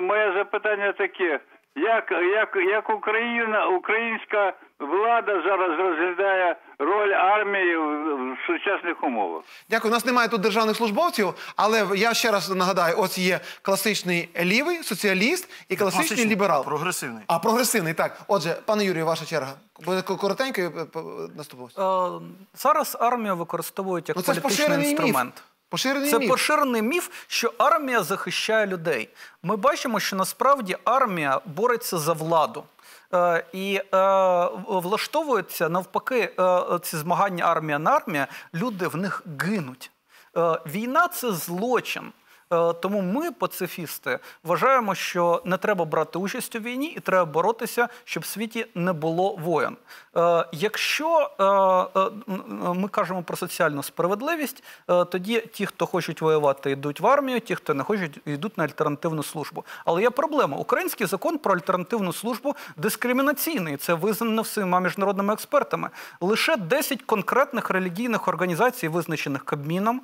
моє запитання таке. Як, як, як Україна, українська влада зараз розглядає роль армії в, в сучасних умовах? Дякую. У нас немає тут державних службовців, але я ще раз нагадаю: ось є класичний лівий соціаліст і класичний Класичний, ліберал. Прогресивний. А прогресивний, так. Отже, пане Юрію, ваша черга. Буде коротенько е, наступилось. Е, зараз армію використовують як Ну, це ж політичний поширений міф. Поширений Це міф. поширений міф, що армія захищає людей. Ми бачимо, що насправді армія бореться за владу. Е, і е, влаштовуються навпаки е, ці змагання армія на армія, люди в них гинуть. Е, війна це злочин. Е, Тому ми, пацифісти, вважаємо, що не треба брати участь у війні і треба боротися, щоб в світі не було воєн. Е, Якщо е, ми кажемо про соціальну справедливість, тоді ті, хто хочуть воювати, йдуть в армію, ті, хто не хочуть, йдуть на альтернативну службу. Але є проблема: український закон про альтернативну службу дискримінаційний. Це визнано всіма міжнародними експертами. Лише 10 конкретних релігійних організацій, визначених Кабміном,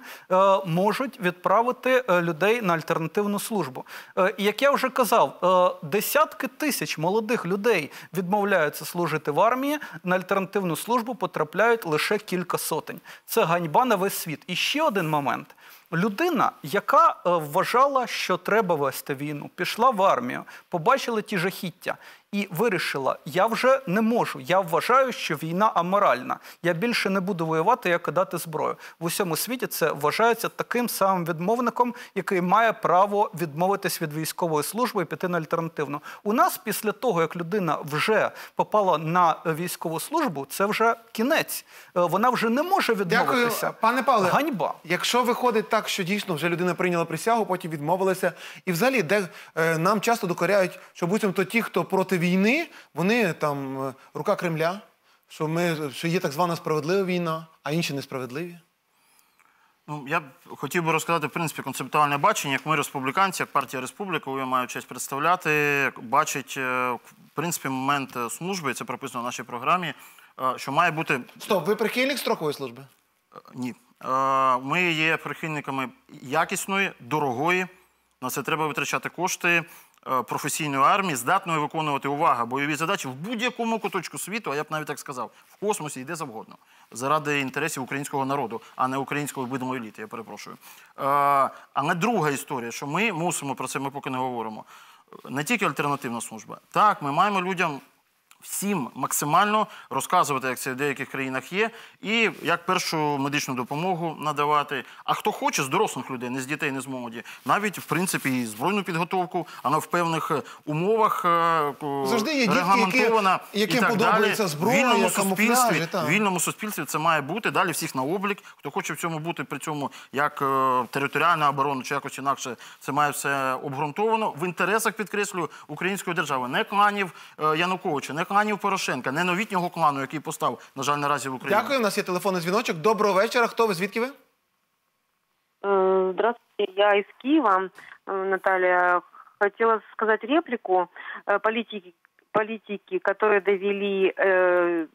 можуть відправити е, людей на альтернативну службу. Е, як я вже казав, е, десятки тисяч молодих людей відмовляються служити в армії. На альтернативну службу потрапляють лише кілька сотень. Це ганьба на весь світ. І ще один момент. Людина, яка е, вважала, що треба вести війну, пішла в армію, побачила ті жахіття і вирішила: я вже не можу. Я вважаю, що війна аморальна. Я більше не буду воювати, я кидати зброю. В усьому світі це вважається таким самим відмовником, який має право відмовитись від військової служби і піти на альтернативну. У нас після того, як людина вже попала на військову службу, це вже кінець. Е, Вона вже не може Дякую, відмовитися. пане Павле. Ганьба. Якщо виходить так, що дійсно вже людина прийняла присягу, потім відмовилася, і взагалі, де е, нам часто докоряють, що буцімто ті, хто проти війни, вони там е, рука Кремля, що ми що є так звана справедлива війна, а інші несправедливі. Ну, я б хотів би розказати, в принципі, концептуальне бачення, як ми, республіканці, як партія Республіка, я маю честь представляти, бачить, е, в принципі, момент е, служби, це прописано в нашій програмі, що має бути Стоп, ви прихильник строкової служби? Ні. Ми є прихильниками якісної, дорогої. На це треба витрачати кошти професійної армії, здатною виконувати увага, бойові задачі в будь-якому куточку світу, а я б навіть так сказав, в космосі йде завгодно. Заради інтересів українського народу, а не української видимої еліти, я перепрошую. Е, Але друга історія, що ми мусимо про це, ми поки не говоримо. Не тільки альтернативна служба. Так, ми маємо людям всім максимально розказувати, як це в деяких країнах є, і як першу медичну допомогу надавати. А хто хоче з дорослих людей, не з дітей, не з молоді, навіть в принципі і збройну підготовку, вона в певних е, умовах е, Завжди є дітки, регламентована які- яким і так подобається далі. зброя, вільному суспільстві, вільному суспільстві це має бути далі всіх на облік. Хто хоче в цьому бути при цьому як е, територіальна оборона чи якось інакше, це має все обґрунтовано в інтересах, підкреслюю, української держави, не кланів е, Януковича, не кланів Порошенка, не новітнього клану, який постав, на жаль, наразі в Україні. Дякую. У нас є телефонний дзвіночок. Доброго вечора. Хто ви? Звідки ви? Э, Здравствуйте, я из Киева, э, Наталья. Хотела сказать реплику. Э, Политики, политики которые довели э,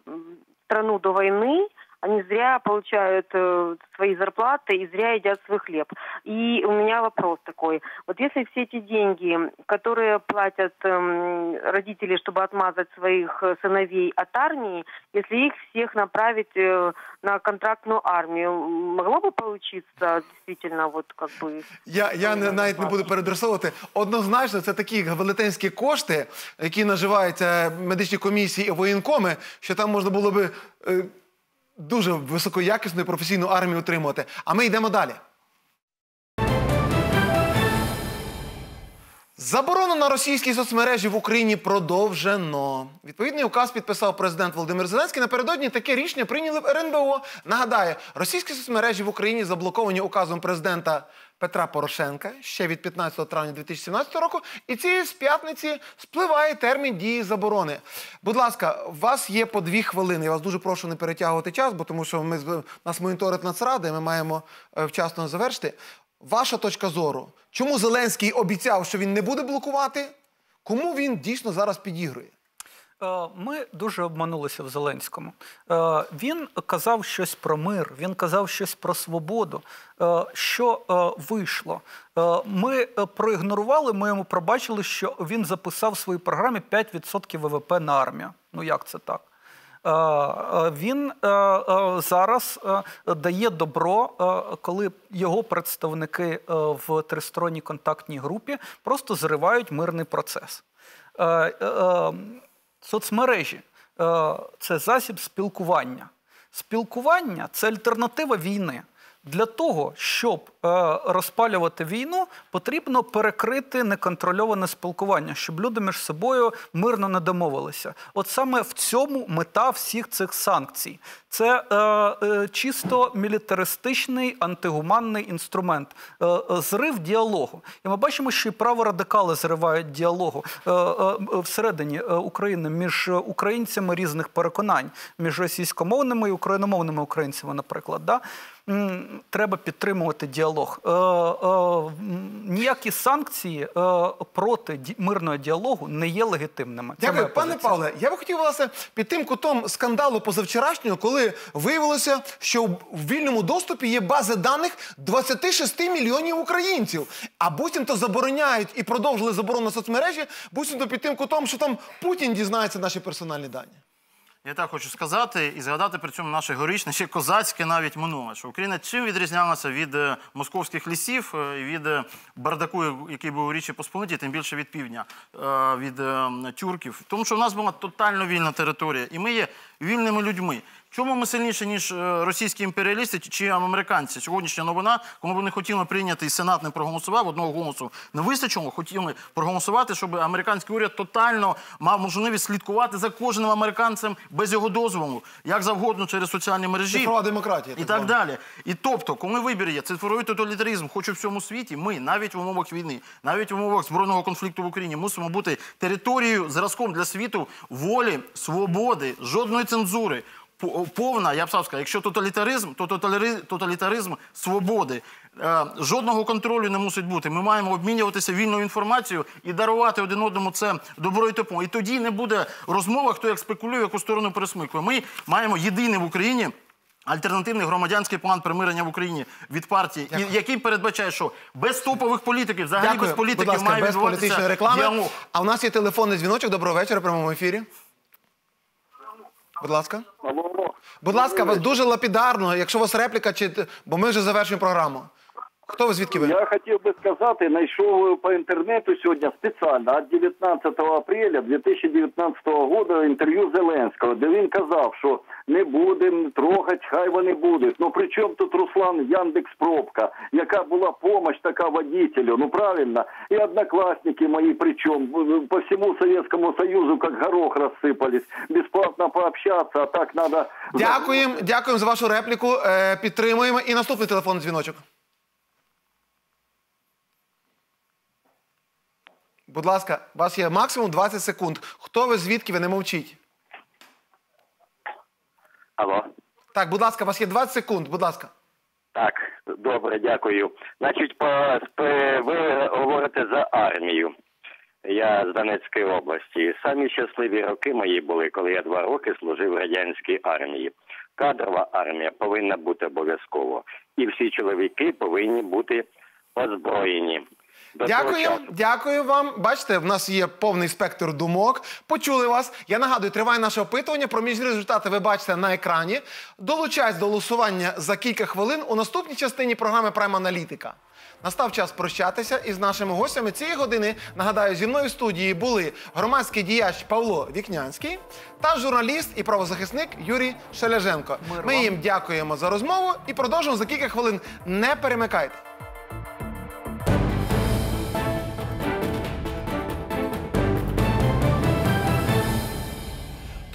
страну до войны, они зря получают э, свои зарплаты и зря едят свой хлеб. И у меня вопрос такой. Вот если все эти деньги, которые платят эм, родители, чтобы отмазать своих э, сыновей от армии, если их всех направить э, на контрактную армию, м, могло бы получиться действительно вот как бы... Я, я не, навіть не буду передресовувати. Однозначно, це такі велетенські кошти, які наживаються медичні комісії і воєнкоми, що там можна було би е, дуже високоякісну і професійну армію утримувати. А ми йдемо далі. Заборону на російські соцмережі в Україні продовжено. Відповідний указ підписав президент Володимир Зеленський. Напередодні таке рішення прийняли в РНБО. Нагадаю, російські соцмережі в Україні заблоковані указом президента Петра Порошенка ще від 15 травня 2017 року. І цієї з п'ятниці спливає термін дії заборони. Будь ласка, у вас є по дві хвилини. Я вас дуже прошу не перетягувати час, бо тому що ми нас моніторить Нацрада, і ми маємо е, вчасно завершити. Ваша точка зору. Чому Зеленський обіцяв, що він не буде блокувати? Кому він дійсно зараз підігрує? Е, Ми дуже обманулися в Зеленському. Е, Він казав щось про мир, він казав щось про свободу. Е, Що вийшло? Ми проігнорували, ми йому пробачили, що він записав в своїй програмі 5% ВВП на армію. Ну як це так? Е, е, Він е, зараз дає добро, коли його представники в тристоронній контактній групі просто зривають мирний процес. Е, е, е, Соцмережі це засіб спілкування. Спілкування це альтернатива війни. Для того, щоб е, розпалювати війну, потрібно перекрити неконтрольоване спілкування, щоб люди між собою мирно не домовилися. От саме в цьому мета всіх цих санкцій. Це е, е, чисто мілітаристичний антигуманний інструмент, е, е, зрив діалогу. І ми бачимо, що і праворадикали зривають діалогу е, всередині України між українцями різних переконань, між російськомовними і україномовними українцями, наприклад. Да? Треба підтримувати діалог. Е, е, ніякі санкції е, проти мирного діалогу не є легітимними. Це Дякую, пане позиція. Павле. Я би хотів власне під тим кутом скандалу позавчорашнього, коли виявилося, що в вільному доступі є бази даних 26 мільйонів українців. А буцімто забороняють і продовжили заборону соцмережі, буцімто під тим кутом, що там Путін дізнається наші персональні дані. Я так хочу сказати і згадати при цьому наше горічне, ще козацьке навіть минуле, що Україна чим відрізнялася від е, московських лісів е, від е, бардаку, який був у Річі Посполиті, тим більше від півдня, від е, тюрків. Тому що в нас була тотально вільна територія, і ми є вільними людьми. Чому ми сильніші, ніж е, російські імперіалісти чи- американці? Сьогоднішня новина, кому вони хотіли прийняти і Сенат не проголосував, одного голосу не вистачило, хотіли проголосувати, щоб американський уряд тотально мав можливість слідкувати за кожним американцем без його дозволу, як завгодно через соціальні мережі. Цифрова демократія. І так далі. І тобто, коли вибір є цифровий тоталітаризм, хоч у всьому світі, ми навіть в умовах війни, навіть в умовах збройного конфлікту в Україні мусимо бути територією зразком для світу волі, свободи, жодної цензури. По- Повна, я б сам сказав, якщо тоталітаризм, то тоталітаризм свободи. Е, жодного контролю не мусить бути. Ми маємо обмінюватися вільною інформацією і дарувати один одному це добро і тепло. І тоді не буде розмова, хто як спекулює, яку сторону пересмикує. Ми маємо єдиний в Україні. Альтернативний громадянський план примирення в Україні від партії, і- який передбачає, що без топових політиків, взагалі без Дякую. політиків Будь ласка, має без політичної реклами. діалог. А у нас є телефонний дзвіночок. Доброго вечора, прямому ефірі. Будь ласка. Будь ласка, вас дуже лапідарно, якщо у вас репліка, чи бо ми вже завершуємо програму. Хто ви звідки ви? Я хотів би сказати, знайшов по інтернету сьогодні спеціально від 19 апреля 2019 року інтерв'ю Зеленського, де він казав, що не будемо трогати, хай вони будуть. Ну при чому тут Руслан Яндекс Пробка, яка була помощь така водителю, ну правильно, і однокласники мої, причому по всьому Советскому Союзу, як горох розсипались, безплатно пообщатися, а так треба... Дякуємо, дякуємо за вашу репліку. Е, підтримуємо. І наступний телефонний дзвіночок. Будь ласка, у вас є максимум 20 секунд. Хто ви, звідки ви не мовчіть? Алло. Так, будь ласка, у вас є 20 секунд, будь ласка. Так, добре, дякую. Значить, по, ви говорите за армію. Я з Донецької області. Самі щасливі роки мої були, коли я два роки служив в радянській армії. Кадрова армія повинна бути обов'язково. І всі чоловіки повинні бути озброєні. Дякую, дякую вам. Бачите, в нас є повний спектр думок. Почули вас. Я нагадую, триває наше опитування. Проміжні результати ви бачите на екрані. Долучайтесь до голосування за кілька хвилин у наступній частині програми Прайм Аналітика. Настав час прощатися із нашими гостями цієї години. Нагадаю, зі мною в студії були громадський діяч Павло Вікнянський та журналіст і правозахисник Юрій Шележенко. Ми їм дякуємо за розмову і продовжуємо за кілька хвилин. Не перемикайте.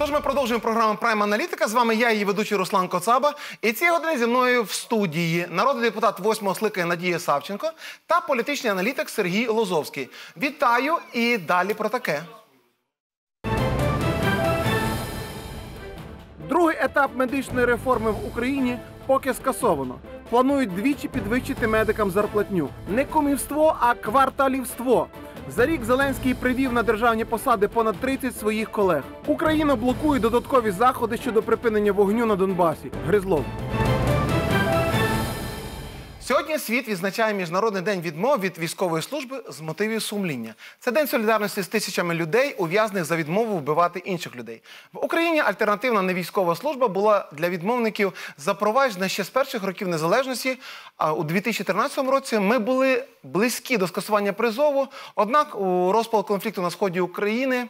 Тож ми продовжуємо програму Прайм Аналітика. З вами я, її ведучий Руслан Коцаба. І цієї години зі мною в студії народний депутат восьмого скликання Надія Савченко та політичний аналітик Сергій Лозовський. Вітаю і далі про таке. Другий етап медичної реформи в Україні поки скасовано. Планують двічі підвищити медикам зарплатню. Не кумівство, а кварталівство. За рік Зеленський привів на державні посади понад 30 своїх колег. Україна блокує додаткові заходи щодо припинення вогню на Донбасі. Гризлов. Сьогодні світ відзначає Міжнародний день відмов від військової служби з мотивів сумління. Це день солідарності з тисячами людей, ув'язнених за відмову вбивати інших людей. В Україні альтернативна невійськова служба була для відмовників запроваджена ще з перших років незалежності. А у 2013 році ми були близькі до скасування призову. Однак у розпал конфлікту на сході України.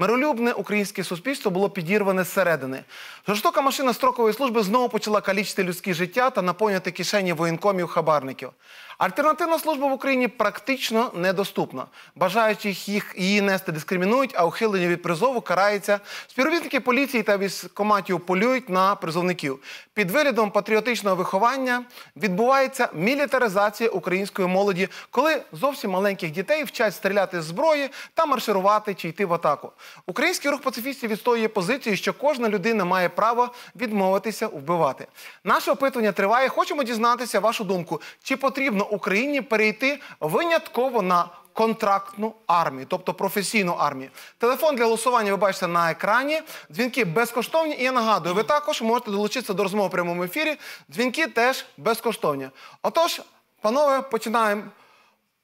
Миролюбне українське суспільство було підірване зсередини. Жорстока машина строкової служби знову почала калічити людські життя та наповнювати кишені воєнкомів хабарників. Альтернативна служба в Україні практично недоступна. Бажаючих їх її нести дискримінують, а ухилення від призову карається. Співробітники поліції та військкоматів полюють на призовників. Під виглядом патріотичного виховання відбувається мілітаризація української молоді, коли зовсім маленьких дітей вчать стріляти з зброї та марширувати чи йти в атаку. Український рух пацифістів відстоює позицію, що кожна людина має право відмовитися вбивати. Наше опитування триває. Хочемо дізнатися вашу думку, чи потрібно Україні перейти винятково на контрактну армію, тобто професійну армію. Телефон для голосування ви бачите на екрані. Дзвінки безкоштовні. І я нагадую, ви також можете долучитися до розмови в прямому ефірі. Дзвінки теж безкоштовні. Отож, панове, починаємо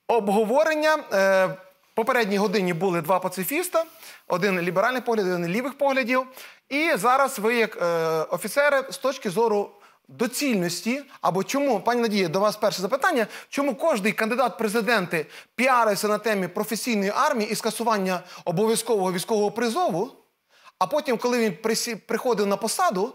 обговорення. Е, в попередній годині були два пацифіста: один ліберальний погляд, один лівих поглядів. І зараз ви, як е, офіцери, з точки зору доцільності, або чому, пані Надія, до вас перше запитання, чому кожний кандидат президенти піарився на темі професійної армії і скасування обов'язкового військового призову, а потім, коли він приходив на посаду,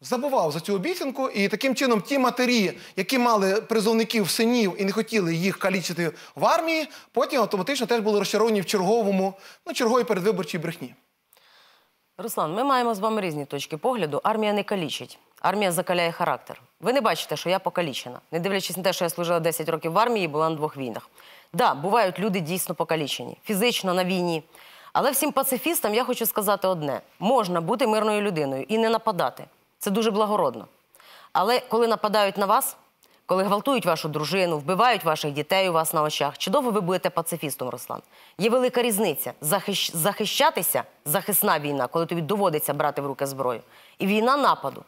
забував за цю обіцянку, і таким чином ті матері, які мали призовників синів і не хотіли їх калічити в армії, потім автоматично теж були розчаровані в черговому, ну, черговій передвиборчій брехні. Руслан, ми маємо з вами різні точки погляду. Армія не калічить. Армія закаляє характер. Ви не бачите, що я покалічена. Не дивлячись на те, що я служила 10 років в армії і була на двох війнах. Да, бувають люди дійсно покалічені, фізично на війні. Але всім пацифістам я хочу сказати одне: можна бути мирною людиною і не нападати. Це дуже благородно. Але коли нападають на вас, коли гвалтують вашу дружину, вбивають ваших дітей у вас на очах, чи довго ви будете пацифістом, Руслан? Є велика різниця. Захищ... Захищатися захисна війна, коли тобі доводиться брати в руки зброю, і війна нападу.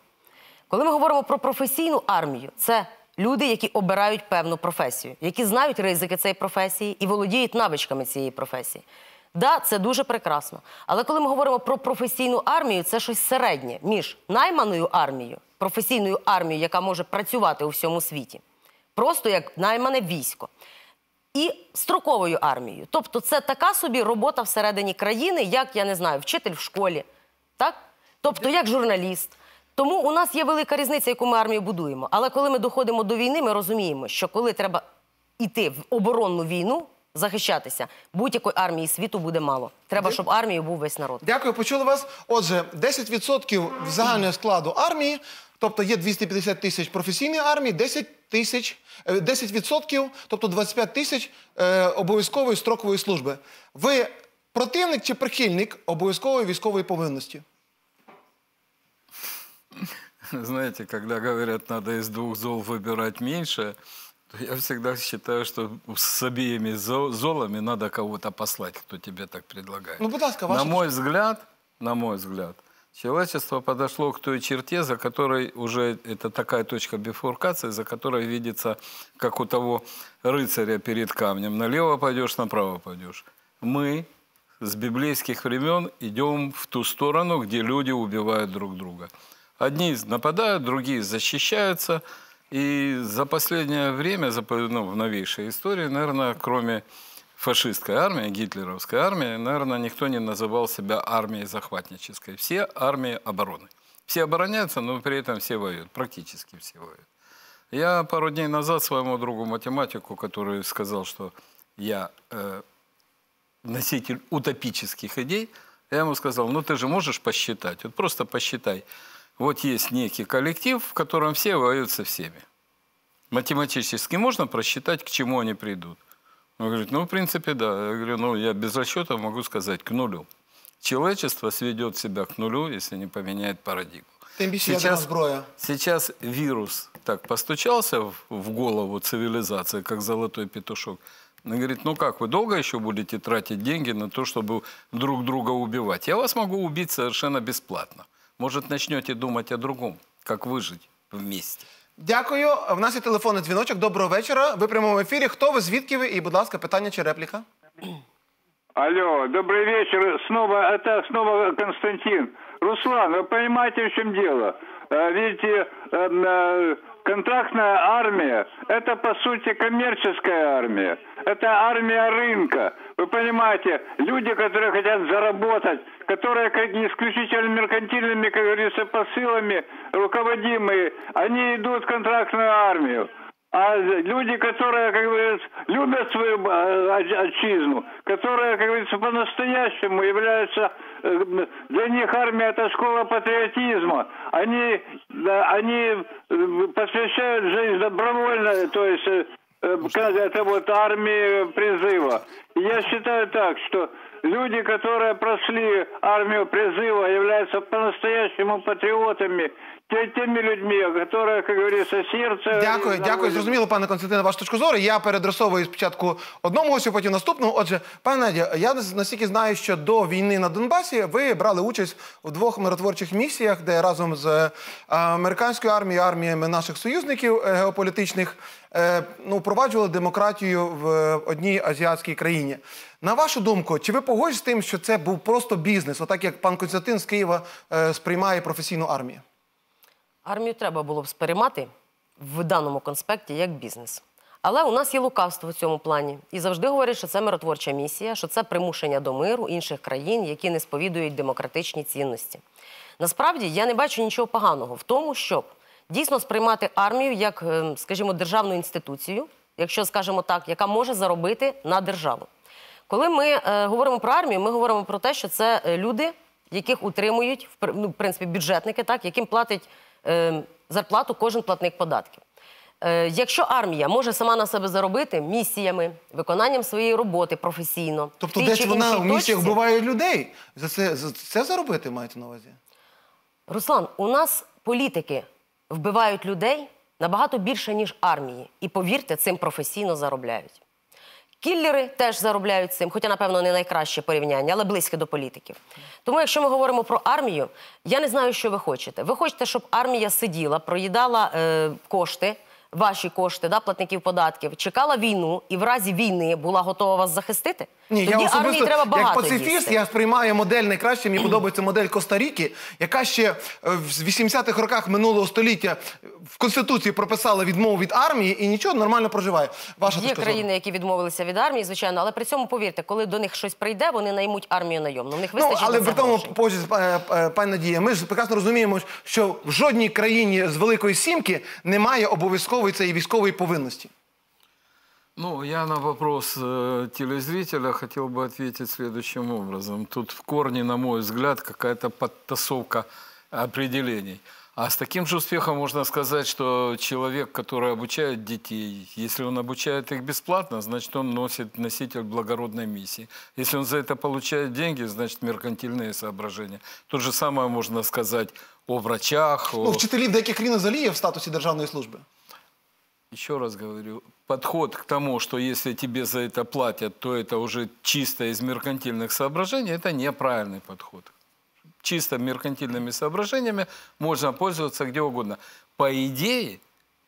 Коли ми говоримо про професійну армію, це люди, які обирають певну професію, які знають ризики цієї професії і володіють навичками цієї професії. Да, це дуже прекрасно. Але коли ми говоримо про професійну армію, це щось середнє між найманою армією, професійною армією, яка може працювати у всьому світі, просто як наймане військо. І строковою армією. Тобто це така собі робота всередині країни, як я не знаю, вчитель в школі, так? Тобто як журналіст. Тому у нас є велика різниця, яку ми армію будуємо. Але коли ми доходимо до війни, ми розуміємо, що коли треба йти в оборонну війну, захищатися, будь-якої армії світу буде мало. Треба, щоб армією був весь народ. Дякую, почули вас. Отже, 10% в загального складу армії, тобто є 250 тисяч професійної армії, 10 тисяч, е, 10%, тобто 25 тисяч е, обов'язкової строкової служби. Ви противник чи прихильник обов'язкової військової повинності? Знаете, когда говорят, надо из двух зол выбирать меньше, то я всегда считаю, что с обеими зо- золами надо кого-то послать, кто тебе так предлагает. Ну, ласка, на мой взгляд, на мой взгляд, человечество подошло к той черте, за которой уже это такая точка бифуркации, за которой видится, как у того рыцаря перед камнем. Налево пойдешь, направо пойдешь. Мы с библейских времен идем в ту сторону, где люди убивают друг друга. Одни нападают, другие защищаются. И за последнее время, за, ну, в новейшей истории, наверное, кроме фашистской армии, гитлеровской армии, наверное, никто не называл себя армией захватнической. Все армии обороны. Все обороняются, но при этом все воюют, практически все воюют. Я пару дней назад своему другу математику, который сказал, что я э, носитель утопических идей, я ему сказал, ну ты же можешь посчитать, вот просто посчитай. Вот есть некий коллектив, в котором все воюют со всеми. Математически можно просчитать, к чему они придут. Он говорит, ну, в принципе, да. Я говорю, ну, я без расчета могу сказать, к нулю. Человечество сведет себя к нулю, если не поменяет парадигму. Зброя. Сейчас вирус так постучался в, в голову цивилизации, как золотой петушок. Он говорит, ну как, вы долго еще будете тратить деньги на то, чтобы друг друга убивать? Я вас могу убить совершенно бесплатно. Может, начнете думать о другом, как выжить вместе. Дякую. В нас є телефонний дзвіночок. Доброго вечора. Ви в прямому ефірі. Хто ви, звідки ви? І, будь ласка, питання чи репліка? Алло, добрый вечер. Снова, это снова Константин. Руслан, вы понимаете, в чем дело? Э, Видите, эм, э, контрактная армия – это, по сути, коммерческая армия. Это армия рынка. Вы понимаете, люди, которые хотят заработать, которые исключительно меркантильными, как говорится, посылами руководимые, они идут в контрактную армию. А люди, которые, как говорится, любят свою э, от- отчизну, которые, как говорится, по-настоящему являются, э, для них армия это школа патриотизма. Они, да, они э, посвящают жизнь добровольно, то есть э, э, как это вот армии призыва. И я считаю так, что люди, которые прошли армию призыва, являются по-настоящему патриотами, те- теми людьми, которые, как говорится, сердце... Дякую, дякую. Зрозуміло, пане Константине, вашу точку зору. Я передрасовую спочатку одному гостю, потім наступному. Отже, пане Надя, я настільки знаю, що до війни на Донбасі ви брали участь у двох миротворчих місіях, де разом з е, американською армією, арміями наших союзників е, геополітичних е, ну, впроваджували демократію в е, одній азіатській країні. На вашу думку, чи ви погоджуєтесь з тим, що це був просто бізнес, отак як пан Константин з Києва е, сприймає професійну армію? Армію треба було б сприймати в даному конспекті як бізнес. Але у нас є лукавство в цьому плані. І завжди говорять, що це миротворча місія, що це примушення до миру інших країн, які не сповідують демократичні цінності. Насправді я не бачу нічого поганого в тому, щоб дійсно сприймати армію як, ем, скажімо, державну інституцію, якщо скажемо так, яка може заробити на державу. Коли ми е, говоримо про армію, ми говоримо про те, що це е, люди, яких утримують в ну, в принципі бюджетники, так яким платить е, зарплату кожен платник податків. Е, якщо армія може сама на себе заробити місіями, виконанням своєї роботи професійно, Тобто в тій десь чи вона в місіях вбиває людей. За це, за це заробити маєте на увазі? Руслан, у нас політики вбивають людей набагато більше, ніж армії. І повірте, цим професійно заробляють. Кіллери теж заробляють цим, хоча, напевно, не найкраще порівняння, але близьке до політиків. Тому, якщо ми говоримо про армію, я не знаю, що ви хочете. Ви хочете, щоб армія сиділа, проїдала е, кошти, ваші кошти, да, платників податків, чекала війну і в разі війни була готова вас захистити? Ні, Тоді я особисто, треба як пацифіст, їсти. я сприймаю модель найкраще. Мені подобається модель Коста-Ріки, яка ще е, в 80-х роках минулого століття в Конституції прописала відмову від армії і нічого нормально проживає. Ваша Є точка зору? країни, які відмовилися від армії, звичайно, але при цьому повірте, коли до них щось прийде, вони наймуть армію найомну. В них Ну, але при тому, позі, е, е, пані Надія, ми ж прекрасно розуміємо, що в жодній країні з Великої Сімки немає обов'язкової цієї військової повинності. Ну, я на вопрос э, телезрителя хотел бы ответить следующим образом. Тут в корне, на мой взгляд, какая-то подтасовка определений. А с таким же успехом можно сказать, что человек, который обучает детей, если он обучает их бесплатно, значит, он носит носитель благородной миссии. Если он за это получает деньги, значит, меркантильные соображения. То же самое можно сказать о врачах, о... Ну, вчителів деяких країн взагалі є в статусі державної служби. Еще раз говорю, подход к тому, что если тебе за это платят, то это уже чисто из меркантильных соображений, это неправильный подход. Чисто меркантильными соображениями можно пользоваться где угодно. По идее,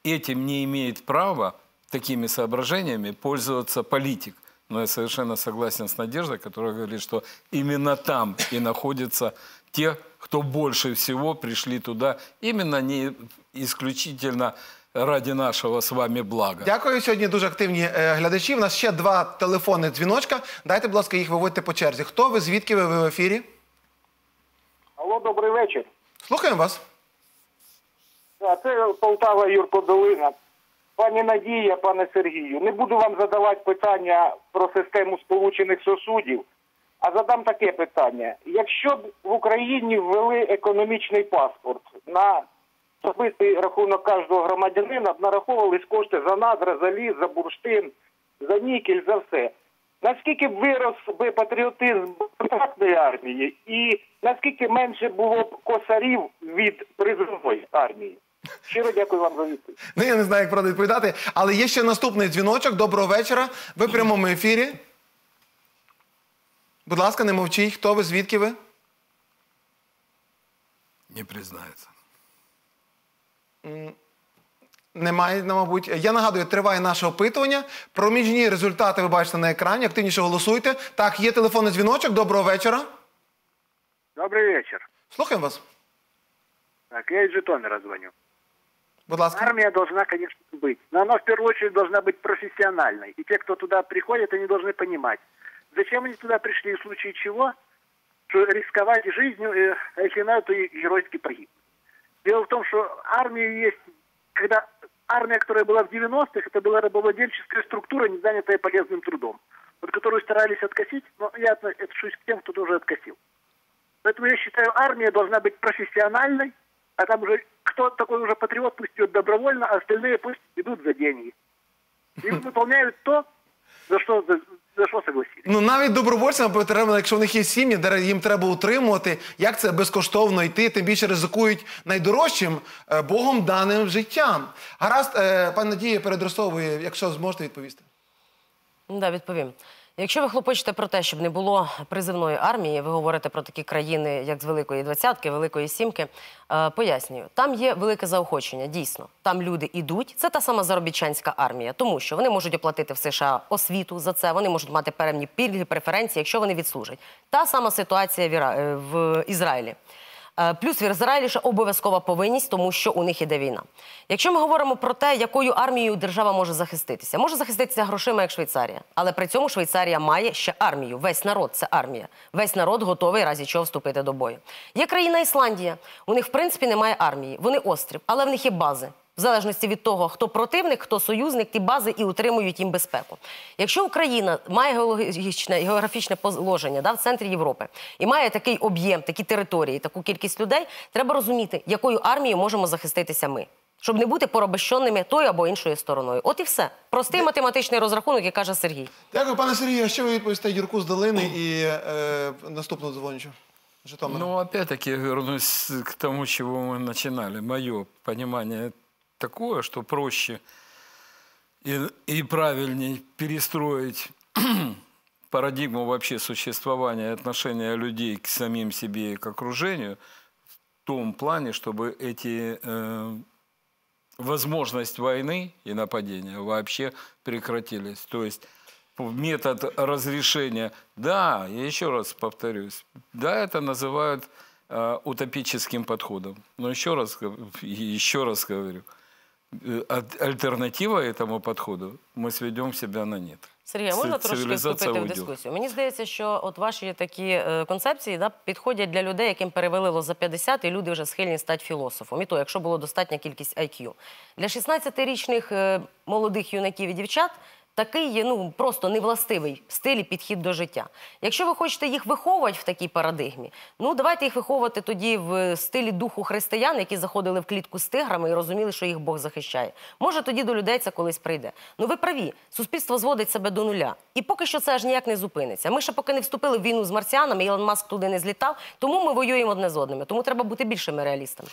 этим не имеет права такими соображениями пользоваться политик. Но я совершенно согласен с Надеждой, которая говорит, что именно там и находятся те, кто больше всего пришли туда, именно не исключительно ради нашего с вами блага. Дякую. Сьогодні дуже активні е, глядачі. У нас ще два телефони дзвіночка. Дайте, будь ласка, їх виводьте по черзі. Хто ви? Звідки ви? Ви в ефірі? Алло, добрий вечір. Слухаємо вас. А це Полтава Юрко Долина. Пані Надія, пане Сергію, не буду вам задавати питання про систему сполучених сусудів, а задам таке питання. Якщо б в Україні ввели економічний паспорт на особистий рахунок кожного громадянина, нараховувались кошти за надра, за ліс, за бурштин, за нікель, за все. Наскільки б вирос би патріотизм контрактної армії, і наскільки менше було б косарів від призовної армії? Щиро дякую вам за відповідь. Ну, я не знаю, як правда відповідати. Але є ще наступний дзвіночок. Доброго вечора. Ви в прямому ефірі. Будь ласка, не мовчіть. Хто ви? Звідки ви? Не признается. М, Немає, ну, мабуть. Я нагадую, триває наше опитування. Проміжні результати ви бачите на екрані. Активніше голосуйте. Так, є телефонний дзвіночок. Доброго вечора. Добрый вечер. Слухаємо вас. Так, я из Житомира звоню. Будь ласка. Армия должна, конечно, быть, но она в первую очередь должна быть профессиональной. И те, кто туда приходит, они должны понимать, зачем они туда пришли, в случае чего, что рисковать жизнью, э, а если надо, то и геройски погибнуть. Дело в том, что армия есть, когда армия, которая была в 90-х, это была рабовладельческая структура, не занятая полезным трудом, вот которую старались откосить, но я отно- отношусь к тем, кто тоже откосил. Поэтому я считаю, армия должна быть профессиональной, а там уже кто такой уже патриот, пусть идет добровольно, а остальные пусть идут за деньги. И выполняют то, за что, за, за що согласились. Ну навіть добровольцям потрібно, якщо в них є сім'ї, де їм треба утримувати, як це безкоштовно йти, тим більше ризикують найдорожчим е, Богом даним життям. Гаразд, е, пан Надія передросовує, якщо зможете відповісти. Ну, Да, відповім. Якщо ви хлопочете про те, щоб не було призивної армії, ви говорите про такі країни, як з Великої двадцятки, Великої Сімки, е, пояснюю, там є велике заохочення, дійсно. Там люди йдуть, це та сама заробітчанська армія, тому що вони можуть оплатити в США освіту за це, вони можуть мати певні пільги, преференції, якщо вони відслужать. Та сама ситуація в, е, в Ізраїлі. Е, Плюс в Ізраїлі ще обов'язкова повинність, тому що у них іде війна. Якщо ми говоримо про те, якою армією держава може захиститися, може захиститися грошима, як Швейцарія, але при цьому Швейцарія має ще армію. Весь народ це армія. Весь народ готовий разі чого вступити до бою. Є країна Ісландія. У них в принципі немає армії. Вони острів, але в них є бази. В залежності від того, хто противник, хто союзник, ті бази і утримують їм безпеку. Якщо Україна має геологічне географічне положення да, в центрі Європи і має такий об'єм, такі території, таку кількість людей, треба розуміти, якою армією можемо захиститися ми. Щоб не бути порабощеними тою або іншою стороною. От і все. Простий математичний розрахунок, як каже Сергій. Дякую, пане Сергію. А що ви відповісте Юрку з долини і е, наступного дзвоничу? Житомира. Ну, опять-таки, я вернусь к тому, чего мы начинали. Мое понимание такое, что проще и, и правильнее перестроить парадигму вообще существования и отношения людей к самим себе и к окружению в том плане, чтобы эти э, возможность войны и нападения вообще прекратились. То есть метод разрешения. Да, я еще раз повторюсь, да, это называют э, утопическим подходом. Но еще раз, еще раз говорю, альтернатива этому подходу, мы сведем себя на нет. Сергій, а можна трошки вступити в дискусію? Мені здається, що от ваші такі е, концепції да, підходять для людей, яким перевалило за 50, і люди вже схильні стати філософом. І то, якщо було достатня кількість IQ. Для 16-річних е, молодих юнаків і дівчат такий є ну, просто невластивий стиль і підхід до життя. Якщо ви хочете їх виховувати в такій парадигмі, ну давайте їх виховувати тоді в стилі духу християн, які заходили в клітку з тиграми і розуміли, що їх Бог захищає. Може, тоді до людей це колись прийде. Ну ви праві, суспільство зводить себе до нуля. І поки що це аж ніяк не зупиниться. Ми ще поки не вступили в війну з марсіанами, Ілон Маск туди не злітав, тому ми воюємо одне з одними. Тому треба бути більшими реалістами.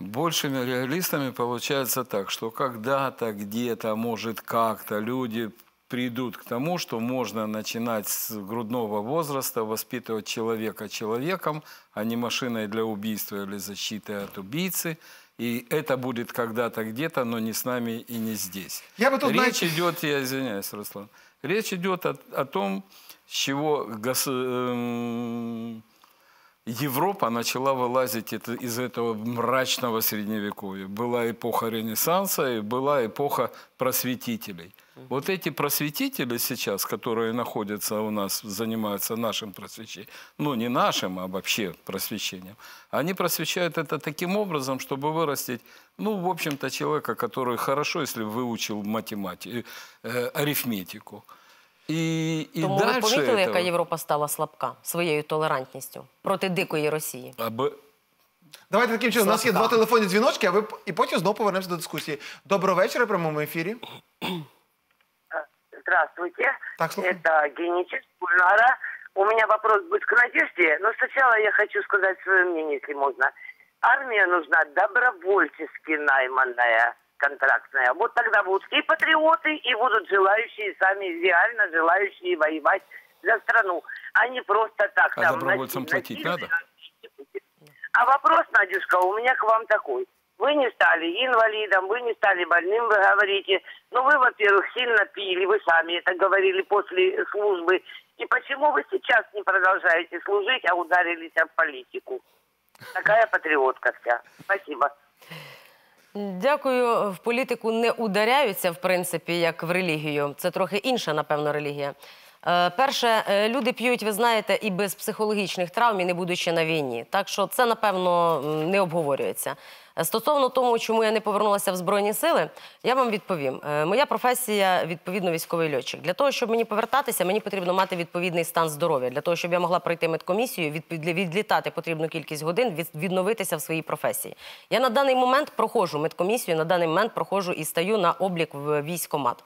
Большими реалистами получается так, что когда-то, где-то, может, как-то люди придут к тому, что можно начинать с грудного возраста воспитывать человека человеком, а не машиной для убийства или защиты от убийцы. И это будет когда-то где-то, но не с нами и не здесь. Я бы тут, Речь знаете- идет, я извиняюсь, Руслан, речь идет о, о том, с чего гос- эм, Европа начала вылазить из этого мрачного средневековья. Была эпоха Ренессанса и была эпоха просветителей. Вот эти просветители сейчас, которые находятся у нас, занимаются нашим просвещением, ну не нашим, а вообще просвещением, они просвещают это таким образом, чтобы вырастить, ну, в общем-то, человека, который хорошо, если выучил математику, э, арифметику. И, и Тому ви помітили, яка Європа стала слабка своєю толерантністю проти дикої Росії. Аби... Давайте таким чином. У нас є два телефонні дзвіночки, а ви і потім знову повернемося до дискусії. Доброго вечора, прямому ефірі. Здравствуйте. Так. Это Геничек Гульнара. У меня вопрос будет к Надежде, но сначала я хочу сказать свое мнение, если можно. Армия нужна добровольчески найманная, контрактная. Вот тогда будут и патриоты, и будут желающие сами, реально желающие воевать за страну, а не просто так. А там, добровольцам платить надо? А вопрос, Надюшка, у меня к вам такой. Вы не стали инвалидом, вы не стали больным, вы говорите. Но вы, во-первых, сильно пили, вы сами это говорили после службы. И почему вы сейчас не продолжаете служить, а ударились в политику? Такая патриотка вся. Спасибо. Дякую. В політику не ударяються, в принципі, як в релігію. Це трохи інша, напевно, релігія. Е, Перше, е, люди п'ють, ви знаєте, і без психологічних травм, і не будучи на війні. Так що це, напевно, не обговорюється. Е, Стосовно того, чому я не повернулася в Збройні сили, я вам відповім. Е, Моя професія відповідно військовий льотчик. Для того, щоб мені повертатися, мені потрібно мати відповідний стан здоров'я. Для того, щоб я могла пройти медкомісію, від- від- відлітати потрібну кількість годин, від- відновитися в своїй професії. Я на даний момент проходжу медкомісію, на даний момент проходжу і стаю на облік в військкомат.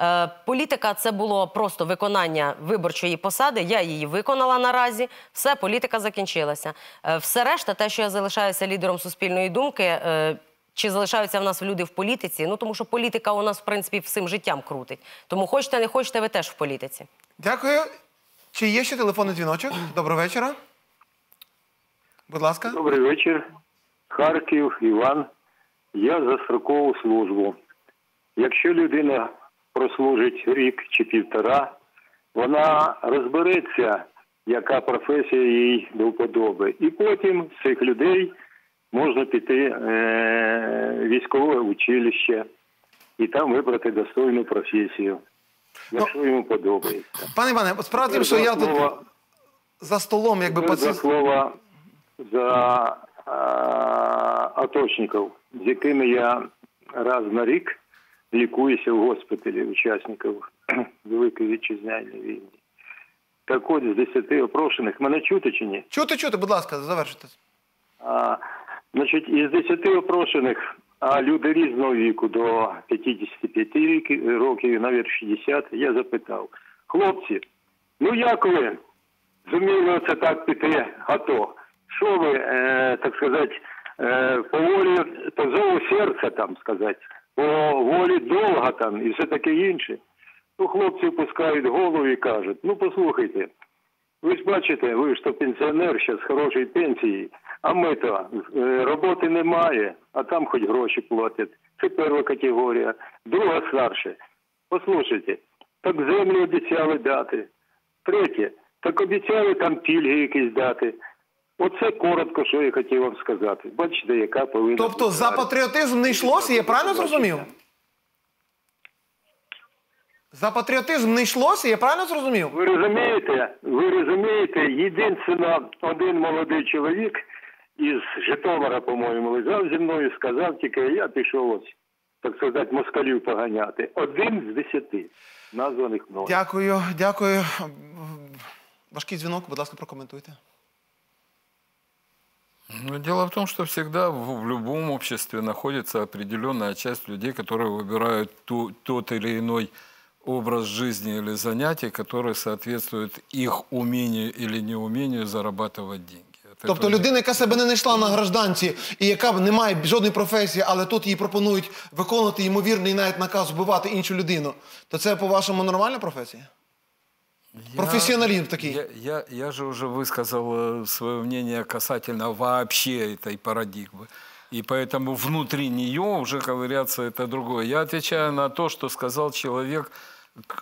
Е, політика це було просто виконання виборчої посади. Я її виконала наразі. Все, політика закінчилася. Е, все решта, те, що я залишаюся лідером суспільної думки. е, чи залишаються в нас люди в політиці? Ну тому що політика у нас в принципі всім життям крутить. Тому хочете, не хочете, ви теж в політиці. Дякую. Чи є ще телефонний дзвіночок? Доброго вечора. Будь ласка. Добрий вечір. Харків, Іван. Я за строкову службу. Якщо людина прослужить рік чи півтора, вона розбереться, яка професія їй до вподоби. І потім з цих людей можна піти е, в військове училище і там вибрати достойну професію, якщо йому подобається. Пане Іване, тім, що я тут за столом, якби два паці... слова за а, аточників, з якими я раз на рік лікуюся в госпіталі учасників Великої вітчизняної війни. Так от, з 10 опрошених, мене чути чи ні? Чути, чути, будь ласка, завершуйте. А, значить, із 10 опрошених, а люди різного віку до 55 рік- років, навіть 60, я запитав, хлопці, ну як ви зуміли оце так піти АТО? Що ви, е, так сказати, е, по волі, по зову серця, там сказати, по волі довга там і все таке інше? Ну, хлопці опускають голову і кажуть, ну послухайте, ви ж бачите, ви ж то пенсіонер ще з хорошої пенсії, а ми то е, роботи немає, а там хоч гроші платять. Це перша категорія. Друга старше. Послухайте, так землю обіцяли дати. Третє, так обіцяли там пільги якісь дати. Оце коротко, що я хотів вам сказати. Бачите, яка повинна Тобто за патріотизм не йшлося, я правильно зрозумів? За патріотизм не йшлося, я правильно зрозумів? Ви розумієте, ви розумієте, єдине один молодий чоловік із Житомира, по-моєму, лежав зі мною, сказав тільки, я пішов ось, так сказати, москалів поганяти. Один з десяти названих мною. Дякую, дякую. Важкий дзвінок, будь ласка, прокоментуйте. Ну, дело в том, что всегда в, в любом обществе находится определенная часть людей, которые выбирают ту, тот или иной образ жизни или занятий, который соответствует их умению или неумению зарабатывать деньги. От Тобто этого людина, яка себе не знайшла на гражданці і яка не має жодної професії, але тут їй пропонують виконувати ймовірний навіть наказ вбивати іншу людину, то це по-вашому нормальна професія? Я- Профессионализм такие. Я, я, я же уже высказал свое мнение касательно вообще этой парадигмы. И поэтому внутри нее уже ковыряться это другое. Я отвечаю на то, что сказал человек, к-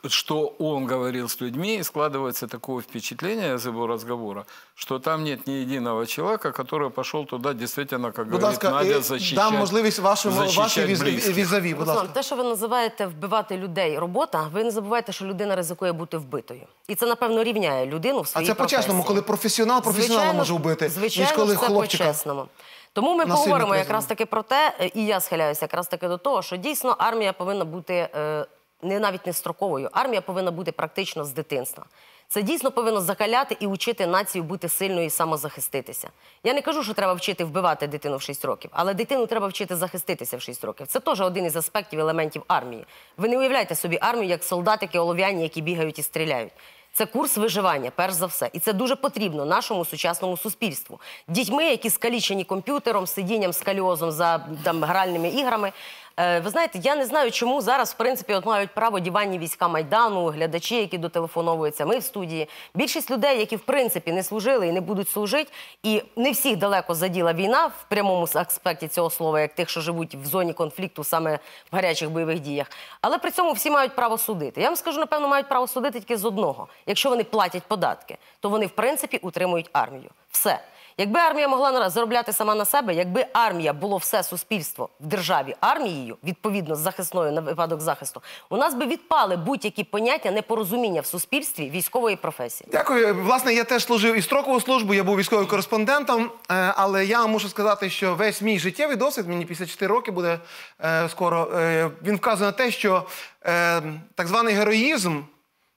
что он говорил с людьми, и складывается такое впечатление из его разговора, что там нет ни единого человека, который пошел туда действительно, как Будь говорит ласка, Надя, е, защищать, дам можливість вашому вашій защищать віз- близких. візаві. Будь Руслан, ласка. те, що ви називаєте вбивати людей робота, ви не забувайте, що людина ризикує бути вбитою. І це, напевно, рівняє людину в А своїй це по-чесному, коли професіонал професіонала Звичайно, може вбити, звичайно, ніж коли це хлопчика. по-чесному. Тому ми насильно поговоримо якраз таки про те, е, і я схиляюся якраз таки до того, що дійсно армія повинна бути е, не навіть не строковою. Армія повинна бути практично з дитинства. Це дійсно повинно закаляти і учити націю бути сильною і самозахиститися. Я не кажу, що треба вчити вбивати дитину в 6 років, але дитину треба вчити захиститися в 6 років. Це теж один із аспектів елементів армії. Ви не уявляєте собі армію як солдатики олов'яні, які бігають і стріляють. Це курс виживання, перш за все, і це дуже потрібно нашому сучасному суспільству. Дітьми, які скалічені комп'ютером, сидінням, скаліозом за там, гральними іграми. Е, ви знаєте, я не знаю, чому зараз, в принципі, от мають право діванні війська майдану, глядачі, які дотелефоновуються. Ми в студії. Більшість людей, які в принципі не служили і не будуть служити, і не всіх далеко заділа війна в прямому аспекті цього слова, як тих, що живуть в зоні конфлікту, саме в гарячих бойових діях. Але при цьому всі мають право судити. Я вам скажу, напевно, мають право судити тільки з одного. Якщо вони платять податки, то вони в принципі утримують армію. Все. Якби армія могла заробляти сама на себе, якби армія було все суспільство в державі армією, відповідно з захисною на випадок захисту, у нас би відпали будь-які поняття непорозуміння в суспільстві військової професії. Дякую. Власне, я теж служив і строкову службу, я був військовим кореспондентом, е, але я мушу сказати, що весь мій життєвий досвід, мені 54 роки буде е, скоро, е, він вказує на те, що так званий героїзм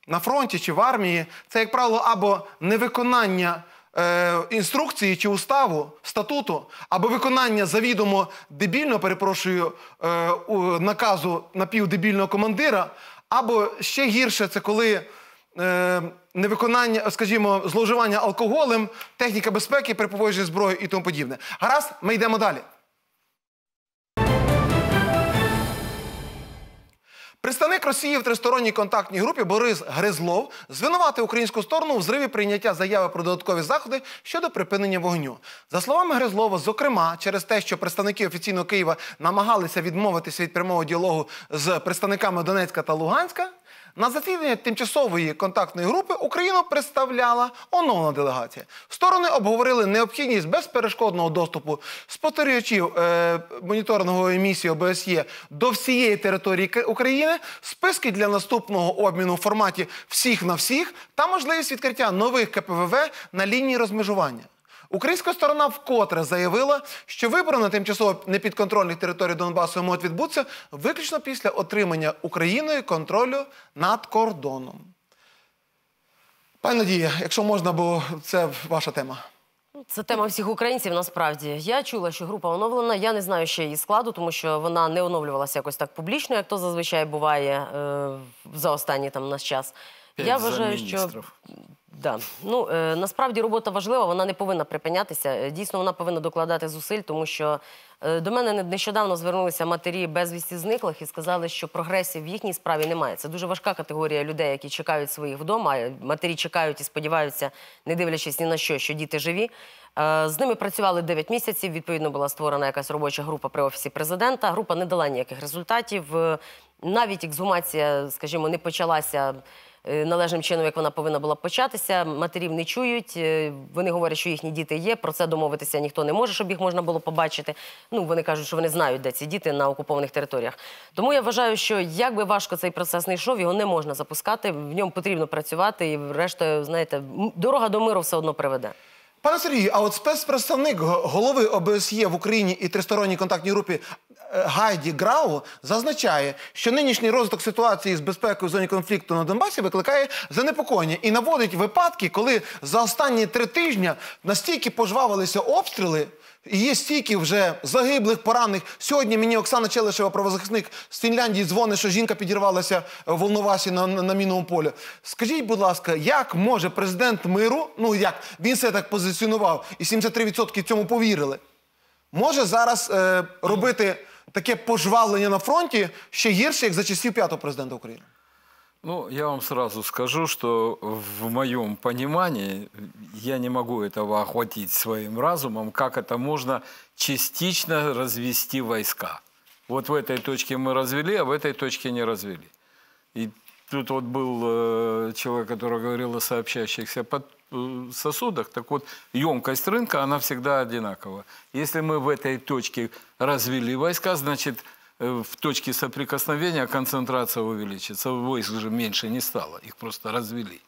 на фронті чи в армії це, як правило, або невиконання. Е, Інструкції чи уставу, статуту, або виконання завідомо дебільного, перепрошую, е, у- наказу напівдебільного командира, або ще гірше, це коли е, невиконання, скажімо, зловживання алкоголем, техніка безпеки при поводженні зброї і тому подібне. Гаразд, ми йдемо далі. Представник Росії в тристоронній контактній групі Борис Гризлов звинуватив українську сторону у зриві прийняття заяви про додаткові заходи щодо припинення вогню. За словами Гризлова, зокрема, через те, що представники офіційного Києва намагалися відмовитися від прямого діалогу з представниками Донецька та Луганська. На засіданні тимчасової контактної групи Україну представляла оновлена делегація. Сторони обговорили необхідність безперешкодного доступу спостерігачів е, моніторингової місії ОБСЄ до всієї території України, списки для наступного обміну в форматі всіх на всіх та можливість відкриття нових КПВВ на лінії розмежування. Українська сторона вкотре заявила, що вибори на тимчасово непідконтрольних територій Донбасу можуть відбутися виключно після отримання Україною контролю над кордоном. Пані Надія, якщо можна, бо це ваша тема. Це тема всіх українців. Насправді я чула, що група оновлена. Я не знаю ще її складу, тому що вона не оновлювалася якось так публічно, як то зазвичай буває е, за останній там наш час. П'ять я вважаю, що замміністрів. Да. Ну, е, насправді робота важлива, вона не повинна припинятися. Е, Дійсно, вона повинна докладати зусиль, тому що е, до мене не- нещодавно звернулися матері безвісті зниклих і сказали, що прогресів в їхній справі немає. Це дуже важка категорія людей, які чекають своїх вдома. Матері чекають і сподіваються, не дивлячись ні на що, що діти живі. Е, З ними працювали 9 місяців. Відповідно, була створена якась робоча група при офісі президента. Група не дала ніяких результатів. Е, навіть ексгумація, скажімо, не почалася належним чином, як вона повинна була початися. Матерів не чують. е, Вони говорять, що їхні діти є. Про це домовитися ніхто не може, щоб їх можна було побачити. Ну вони кажуть, що вони знають, де ці діти на окупованих територіях. Тому я вважаю, що як би важко цей процес не йшов, його не можна запускати. В ньому потрібно працювати, і врешті, знаєте, дорога до миру все одно приведе. Пане Сергію, а от спецпредставник голови ОБСЄ в Україні і тристоронній контактній групі е, Гайді Грау зазначає, що нинішній розвиток ситуації з безпекою в зоні конфлікту на Донбасі викликає занепокоєння і наводить випадки, коли за останні три тижні настільки пожвавилися обстріли. Є стільки вже загиблих, поранених. Сьогодні мені Оксана Челишева, правозахисник з Фінляндії, дзвонить, що жінка підірвалася в Волновасі на, на, на мінному полі. Скажіть, будь ласка, як може президент миру, ну як він себе так позиціонував, і 73% цьому повірили, може зараз е, робити таке пожвавлення на фронті ще гірше, як за часів п'ятого президента України? Ну, я вам сразу скажу, что в моем понимании я не могу этого охватить своим разумом, как это можно частично развести войска. Вот в этой точке мы развели, а в этой точке не развели. И тут вот был э, человек, который говорил о сообщающихся э, сосудах. Так вот, емкость рынка, она всегда одинакова. Если мы в этой точке развели войска, значит, в точке соприкосновения концентрация увеличится. Войск же меньше не стало, их просто развели.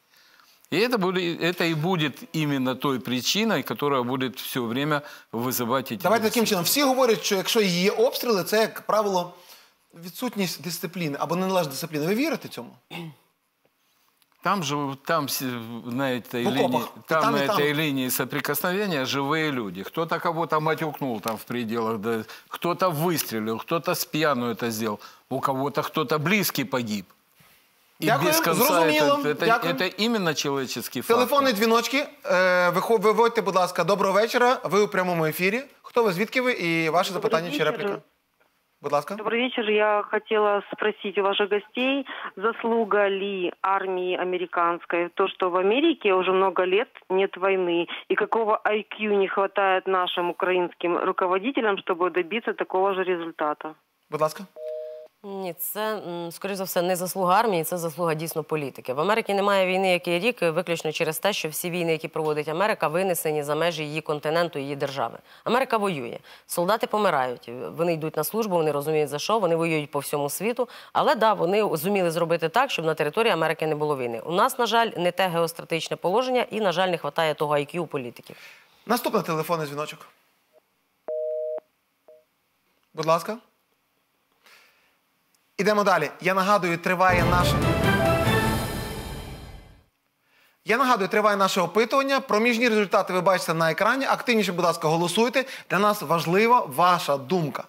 И это, будет, это и будет именно той причиной, которая будет все время вызывать эти Давайте таким чином. Всі говорять, що якщо є обстріли, це, як правило, відсутність дисципліни або неналежна дисципліни. Ви вірите цьому? Там же, там с- на этой В окопах. линии, И там, там, и на там. этой линии соприкосновения живые люди. Кто-то кого-то матюкнул там в пределах, да, кто-то выстрелил, кто-то с пьяну это сделал, у кого-то кто-то близкий погиб. И Дякую, без конца зрозуміло. это, это, Дякую. это именно человеческий фактор. Телефонні дзвіночки. Е, вихо- виводьте, будь ласка, доброго вечора. Ви у прямому ефірі. Хто ви, звідки ви? І ваше запитання чи вечір. репліка? Будь ласка. Добрый вечер. Я хотела спросить у ваших гостей, заслуга ли армии американской в то, что в Америке уже много лет нет войны, и какого IQ не хватает нашим украинским руководителям, чтобы добиться такого же результата? Будь ласка. Ні, це скоріш за все не заслуга армії, це заслуга дійсно політики. В Америці немає війни, який рік, виключно через те, що всі війни, які проводить Америка, винесені за межі її континенту, її держави. Америка воює, солдати помирають. Вони йдуть на службу, вони розуміють за що, вони воюють по всьому світу. Але да, вони зуміли зробити так, щоб на території Америки не було війни. У нас, на жаль, не те геостратегічне положення, і на жаль, не вистачає того IQ у політиків. Наступний телефонний дзвіночок. Будь ласка. Ідемо далі. Я нагадую, триває наше. Я нагадую, триває наше опитування. Проміжні результати ви бачите на екрані. Активніше, будь ласка, голосуйте. Для нас важлива ваша думка.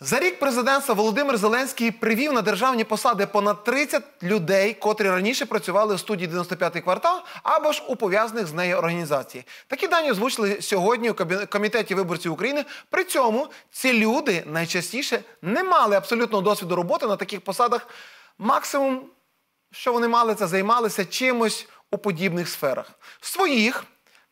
За рік президентства Володимир Зеленський привів на державні посади понад 30 людей, котрі раніше працювали у студії 95-й квартал або ж у пов'язаних з нею організації. Такі дані озвучили сьогодні у комітеті виборців України. При цьому ці люди найчастіше не мали абсолютного досвіду роботи на таких посадах. Максимум, що вони мали, це займалися чимось у подібних сферах. Своїх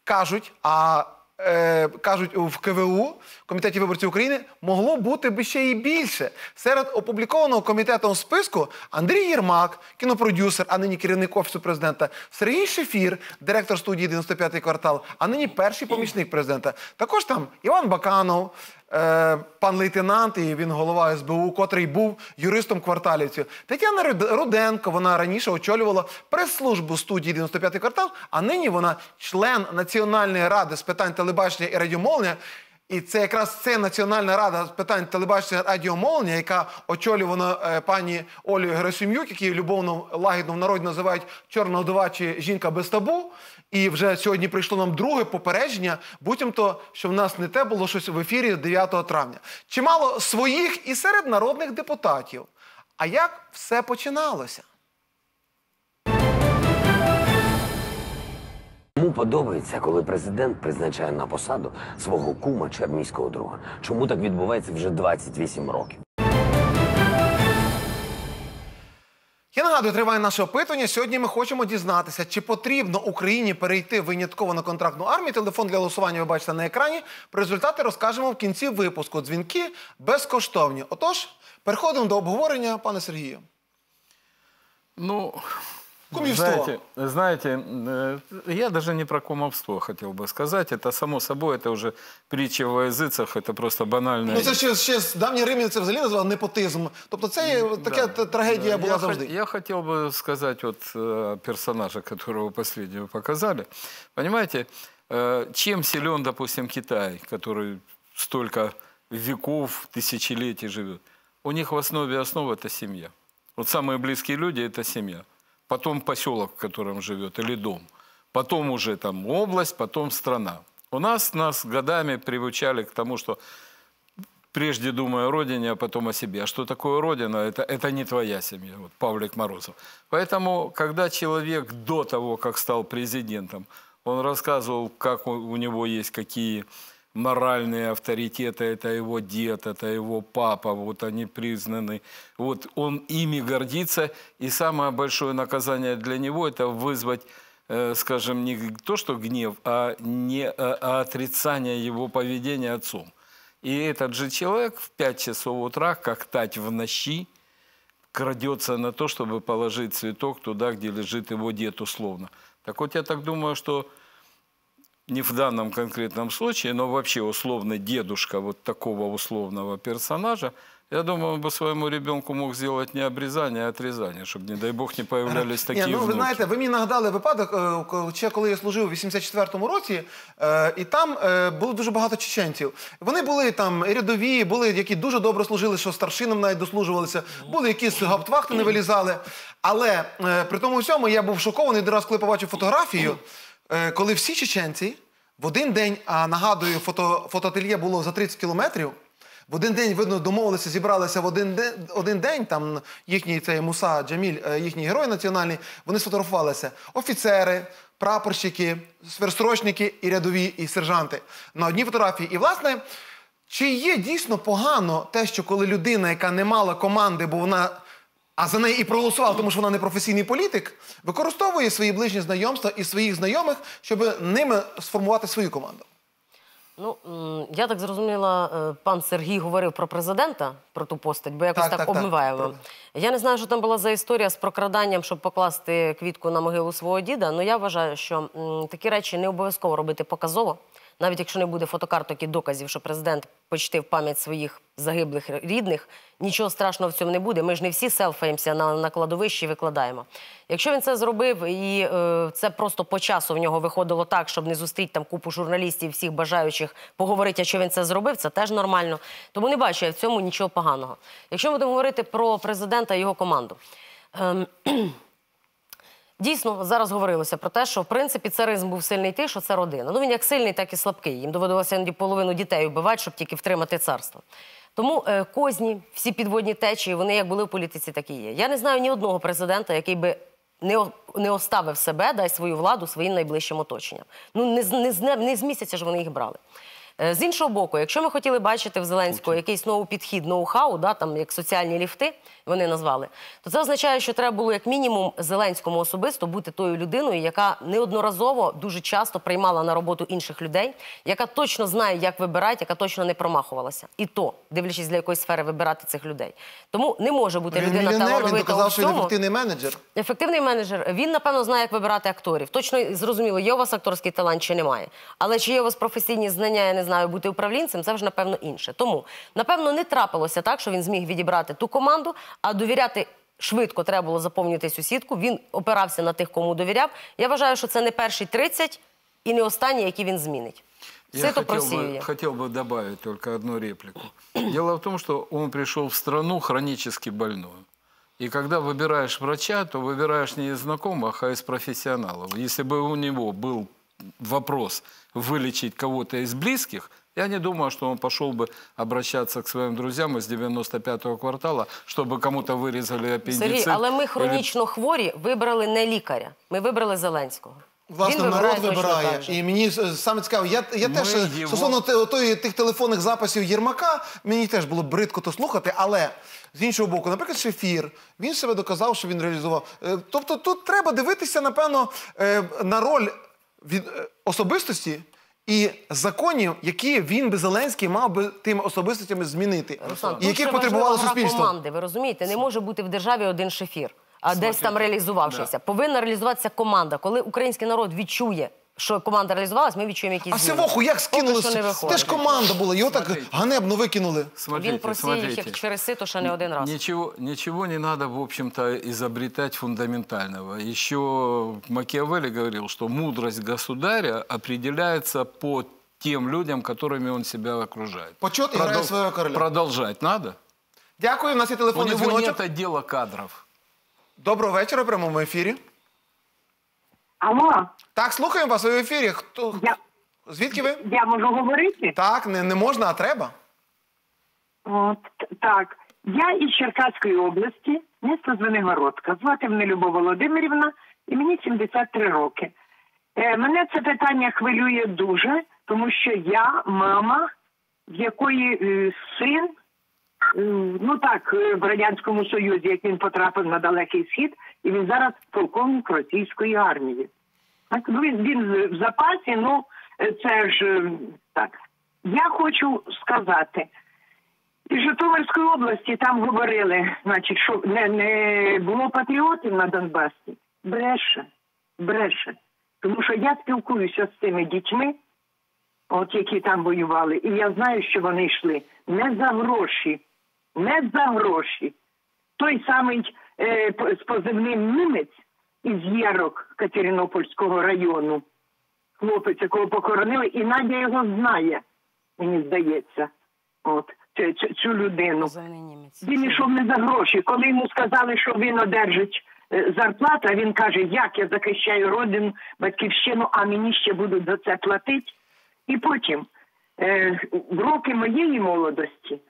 кажуть, а е, кажуть в КВУ, Комітеті виборців України, могло бути би ще і більше. Серед опублікованого комітетом списку Андрій Єрмак, кінопродюсер, а нині керівник офісу президента, Сергій Шефір, директор студії 95-й квартал, а нині перший помічник президента. Також там Іван Баканов, пан лейтенант, і він голова СБУ, котрий був юристом кварталівців. Тетяна Руд- Руденко, вона раніше очолювала прес-службу студії 95-й квартал, а нині вона член Національної ради з питань телебачення і радіомовлення. І це якраз це Національна рада з питань телебачення радіомовлення, яка очолювана е, пані Олею Герасим'юк, які любовно лагідно в народі називають чи жінка без табу. І вже сьогодні прийшло нам друге попередження, буцімто, що в нас не те було щось в ефірі 9 травня. Чимало своїх і серед народних депутатів. А як все починалося? Кому подобається, коли президент призначає на посаду свого кума чи армійського друга? Чому так відбувається вже 28 років? Я нагадую, триває наше опитування. Сьогодні ми хочемо дізнатися, чи потрібно Україні перейти винятково на контрактну армію. Телефон для голосування ви бачите на екрані. Про результати розкажемо в кінці випуску. Дзвінки безкоштовні. Отож, переходимо до обговорення, пане Сергію. Ну, Кумовство. знаете, знаете, э, я даже не про кумовство хотел бы сказать. Это само собой, это уже притча во языцах, это просто банальная... Ну це ще, ще з давні римляни це взагалі називали непотизм. Тобто це є така т- трагедія була я, завжди. хот- я хотел бы сказать вот э, персонажа, которого последнего показали. Понимаете, э, чем силен, допустим, Китай, который столько веков, тысячелетий живет? У них в основе основы это семья. Вот самые близкие люди – это семья. Потом поселок, в котором живет, или дом. Потом уже там область, потом страна. У нас нас годами приучали к тому, что прежде думай о родине, а потом о себе. А что такое родина? Это, это не твоя семья, вот Павлик Морозов. Поэтому, когда человек до того, как стал президентом, он рассказывал, как у, у него есть какие моральные авторитеты, это его дед, это его папа, вот они признаны. Вот он ими гордится, и самое большое наказание для него – это вызвать э, скажем, не то, что гнев, а, не, а, а отрицание его поведения отцом. И этот же человек в 5 часов утра, как тать в ночи, крадется на то, чтобы положить цветок туда, где лежит его дед условно. Так вот, я так думаю, что не в данном конкретном случае, но вообще условный дедушка вот такого условного персонажа, я думаю, он бы своему ребенку мог сделать не обрезание, а отрезание, чтобы, не дай бог, не появлялись такие Ні, ну ви внуки. знаєте, ви мені нагадали випадок, е, ко- ще коли я служив у 84-му році, е, і там е, було дуже багато чеченців. Вони були там і рядові, були, які дуже добре служили, що старшинам навіть дослужувалися, були якісь гауптвахти не вилізали. Але е, при тому всьому я був шокований один раз, коли побачив фотографію, е, коли всі чеченці в один день, а нагадую, фото, фотоательє було за 30 кілометрів. В один день, видно, домовилися, зібралися в один день, один день там їхній цей Муса Джаміль, е, їхній герой національний, вони сфотографувалися. Офіцери, прапорщики, сверстрочники і рядові, і сержанти на одній фотографії. І, власне, чи є дійсно погано те, що коли людина, яка не мала команди, бо вона. А за неї і проголосувала, тому що вона не професійний політик, використовує свої ближні знайомства і своїх знайомих, щоб ними сформувати свою команду. Ну, я так зрозуміла, е, пан Сергій говорив про президента, про ту постать, бо якось Так, так, так, так, обмиваємо. я не знаю, що там була за історія з прокраданням, щоб покласти квітку на могилу свого діда. але я вважаю, що такі речі не обов'язково робити показово. Навіть якщо не буде фотокарток і доказів, що президент почтив пам'ять своїх загиблих рідних, нічого страшного в цьому не буде. Ми ж не всі селфаємося на, на кладовищі і викладаємо. Якщо він це зробив, і е, це просто по часу в нього виходило так, щоб не зустріти там купу журналістів, всіх бажаючих поговорити, а що він це зробив, це теж нормально. Тому не бачу я в цьому нічого поганого. Якщо ми будемо говорити про президента і його команду. Ем, Дійсно, зараз говорилося про те, що в принципі царизм був сильний тим, що це родина. Ну він як сильний, так і слабкий. Їм доводилося іноді половину дітей вбивати, щоб тільки втримати царство. Тому е, козні, всі підводні течії, вони як були в політиці, так і є. Я не знаю ні одного президента, який би не, не оставив себе, дай свою владу своїм найближчим оточенням. Ну не, з- не, не з місяця ж вони їх брали. Е, З іншого боку, якщо ми хотіли бачити в Зеленського якийсь новий підхід, ноу-хау, да, там як соціальні ліфти, вони назвали, то це означає, що треба було як мінімум Зеленському особисто бути тою людиною, яка неодноразово дуже часто приймала на роботу інших людей, яка точно знає, як вибирати, яка точно не промахувалася. І то, дивлячись для якої сфери вибирати цих людей. Тому не може бути Він людина він талановита у доказав, що він ефективний менеджер. Ефективний менеджер. Він напевно знає, як вибирати акторів. Точно зрозуміло, є у вас акторський талант чи немає. Але чи є у вас професійні знання, я не знаю, бути управлінцем, це вже напевно інше. Тому напевно не трапилося так, що він зміг відібрати ту команду, а довіряти. Швидко треба було заповнити цю сітку. Він опирався на тих, кому довіряв. Я вважаю, що це не перший 30 і не останній, який він змінить. Я Сито хотел просіює. бы, хотел бы добавить только одну реплику. Дело в том, что он пришел в страну хронически больную. И когда выбираешь врача, то выбираешь не из знакомых, а из профессионалов. Если бы у него был вопрос вылечить кого-то из близких, я не думаю, что он пошел бы обращаться к своим друзьям из 95-го квартала, чтобы кому-то вырезали аппендицит. Сергій, але ми или хронічно хворі вибрали не лікаря. Ми вибрали Зеленського. Власне, Він народ вибирає точно вибирає. так же. І мені е, саме цікаво, я, я Ми теж е, його- стосовно те- тої- тих телефонних записів Єрмака, мені теж було бридко то слухати, але з іншого боку, наприклад, Шефір, він себе доказав, що він реалізував. Е, Тобто тут треба дивитися, напевно, е, на роль від е, особистості. І законів, які він би Зеленський мав би тими особистостями змінити, Руслан, і тут яких потребувало суспільство. команди. Ви розумієте, не може бути в державі один шефір, а десь там реалізувавшися. Повинна реалізуватися команда. Коли український народ відчує, що команда реалізувалась, ми відчуємо якісь А зміни. Сивоху як скинули? Що не Це виходить. ж команда була, його так ганебно викинули. Він Смотрите, просіяв їх смотрите. як через сито, що не один раз. Ничего, ничего не надо, в общем-то, изобретать фундаментального. Еще Макиавелли говорил, что мудрость государя определяется по тем людям, которыми он себя окружает. Почет играет своего короля. Продолжать надо? Дякую, у нас є У телефонний него дзвіночок. нет отдела кадров. Доброго вечора, в прямому ефірі. Алло, Так, слухаємо вас ви в ефірі. Хто... Звідки ви? я можу говорити? Так, не, не можна, а треба. От так. Я із Черкаської області, місто Звенигородка. Звати мене Любов Володимирівна, і мені 73 роки. Е, мене це питання хвилює дуже, тому що я мама, в якої е, син, е, ну так, е, в Радянському Союзі, як він потрапив на Далекий Схід, і він зараз полковник російської армії. Так, ну він, він в запасі, ну е, це ж е, так. Я хочу сказати, із Житомирської області там говорили, значить, що не, не було патріотів на Донбасі. Бреше, бреше. Тому що я спілкуюся з цими дітьми, от які там воювали, і я знаю, що вони йшли не за гроші, не за гроші. Той самий е, з позивним німець із Єрок Катеринопольського району, хлопець, якого похоронили, і Надя його знає, мені здається. От цю, цю, цю людину. Він йшов не за гроші. Коли йому сказали, що він одержить е, зарплату, а він каже, як я захищаю родину, батьківщину, а мені ще будуть за це платити. І потім, е, в роки моєї молодості,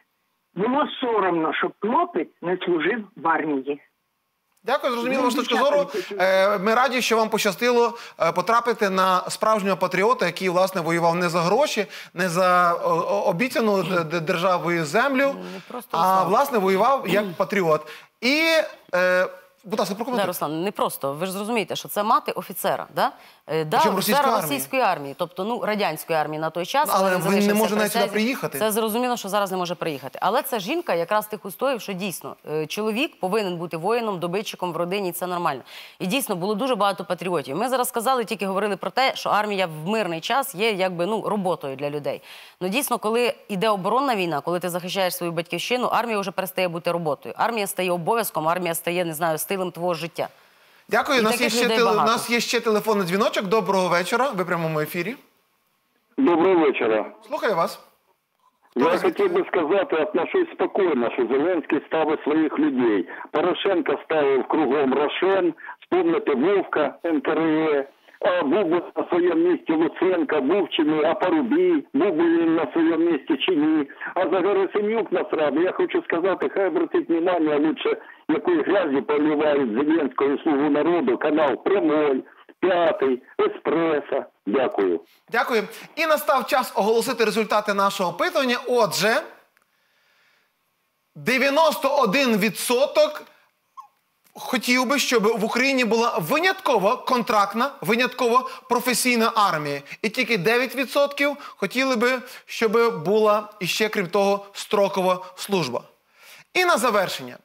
було соромно, щоб хлопець не служив в армії. Дякую, зрозуміло Ну, вашу точку зору. Е, Ми раді, що вам пощастило е, потрапити на справжнього патріота, який власне воював не за гроші, не за обіцяну державою землю, а власне воював як патріот. І е, будь ласка, Да, прокоментуйте. Руслан, не просто. Ви ж зрозумієте, що це мати офіцера, да? Е, да, Причому офіцера російської армії. російської армії, тобто ну радянської армії на той час. Але він не може при навіть сюди приїхати. Це зрозуміло, що зараз не може приїхати. Але це жінка якраз тих устоїв, що дійсно е, чоловік повинен бути воїном, добитчиком в родині, і це нормально. І дійсно було дуже багато патріотів. Ми зараз сказали, тільки говорили про те, що армія в мирний час є якби ну роботою для людей. Ну дійсно, коли йде оборонна війна, коли ти захищаєш свою батьківщину, армія вже перестає бути роботою. Армія стає обов'язком, армія стає, не знаю, стилем твого життя. Дякую. І У нас, є ще людей у нас є ще телефонний дзвіночок. Доброго вечора. Ви в прямому ефірі. Доброго вечора. Слухаю вас. Я хотів би сказати, отношусь спокійно, що Зеленський ставить своїх людей. Порошенко ставив кругом Рошен, спомните Вовка, НКРЕ, був би на своєму місці Луценко, був чи ні, а Парубій, був би він на своєму місці чи ні. А за Герасимюк насради, я хочу сказати, хай обратить внимание лучше, якої грязі поливають Зеленського і Слугу народу, канал Прямой, П'ятий, Еспресо. Дякую. Дякую. І настав час оголосити результати нашого опитування. Отже, 91% хотів би, щоб в Україні була винятково контрактна, винятково професійна армія. І тільки 9% хотіли би, щоб була іще, крім того, строкова служба. І на завершення.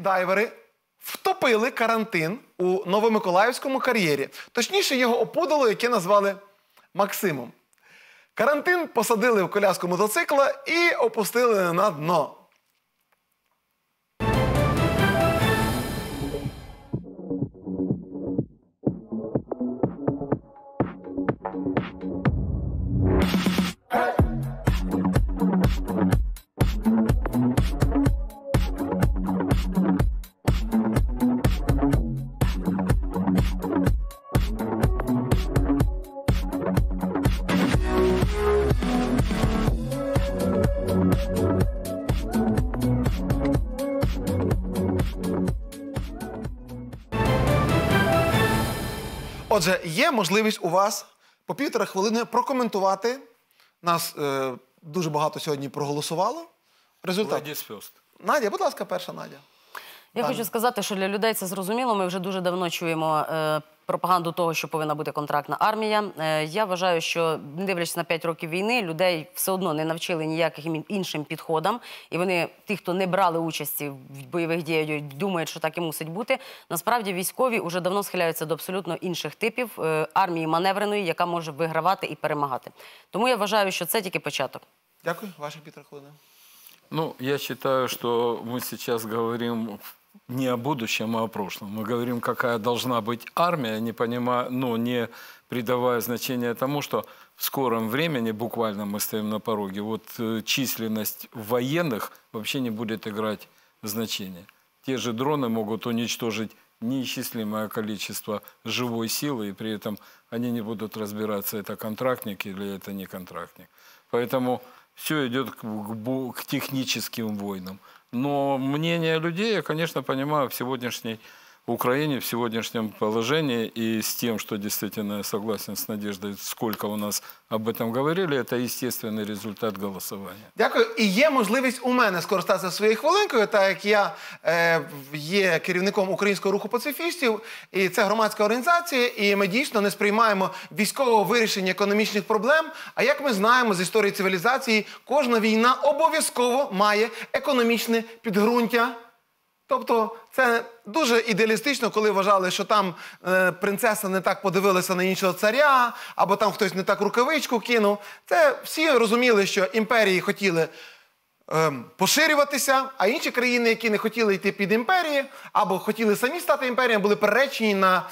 Дайвери втопили карантин у Новомиколаївському кар'єрі. Точніше, його опудало, яке назвали Максимом. Карантин посадили в коляску мотоцикла і опустили на дно. Отже, є можливість у вас по півтора хвилини прокоментувати. Нас е, дуже багато сьогодні проголосувало. Результат. Владіс. Надя, будь ласка, перша Надя. Я Пане. хочу сказати, що для людей це зрозуміло. Ми вже дуже давно чуємо е, пропаганду того, що повинна бути контрактна армія. Е, я вважаю, що не дивлячись на 5 років війни, людей все одно не навчили ніяким іншим підходам. І вони, ті, хто не брали участі в бойових діях, думають, що так і мусить бути. Насправді військові вже давно схиляються до абсолютно інших типів е, армії маневреної, яка може вигравати і перемагати. Тому я вважаю, що це тільки початок. Дякую, ваша півтора. Ну, я считаю, что мы сейчас говорим не о будущем, а о прошлом. Мы говорим, какая должна быть армия, не понимая, ну, не придавая значения тому, что в скором времени, буквально мы стоим на пороге, вот э, численность военных вообще не будет играть значения. Те же дроны могут уничтожить неисчислимое количество живой силы, и при этом они не будут разбираться, это контрактник или это не контрактник. Поэтому все идет к, к к техническим войнам. Но мнение людей, я, конечно, понимаю в сегодняшней Украине, в сегодняшнем положении и с тем, что действительно я согласен с Надеждой, сколько у нас об этом говорили, это естественный результат голосования. Дякую. І є можливість у мене скористатися своєю хвилинкою, так як я е, є керівником українського руху пацифістів, і це громадська організація, і ми дійсно не сприймаємо військового вирішення економічних проблем. А як ми знаємо з історії цивілізації, кожна війна обов'язково має економічне підґрунтя. Тобто це дуже ідеалістично, коли вважали, що там е, принцеса не так подивилася на іншого царя, або там хтось не так рукавичку кинув. Це всі розуміли, що імперії хотіли ем, поширюватися, а інші країни, які не хотіли йти під імперії, або хотіли самі стати імперіями, були переречені на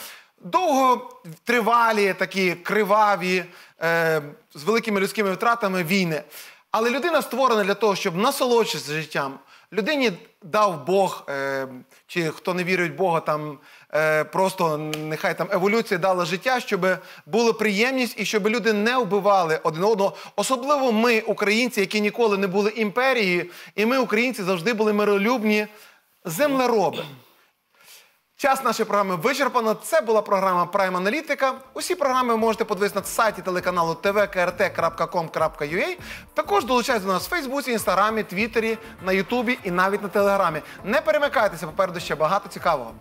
довготривалі, такі криваві, е, з великими людськими втратами війни. Але людина створена для того, щоб насолоджуватися життям. Людині дав Бог, е, чи хто не вірить в Бога, там е, просто нехай там еволюція дала життя, щоб була приємність і щоб люди не вбивали один одного. Особливо ми, українці, які ніколи не були імперією, і ми, українці, завжди були миролюбні землероби. Час нашої програми вичерпано. Це була програма Prime Аналітика. Усі програми ви можете подивитися на сайті телеканалу tvkrt.com.ua. Також долучайтеся до нас в Фейсбуці, Інстаграмі, Твіттері, на Ютубі і навіть на Телеграмі. Не перемикайтеся, попереду ще багато цікавого.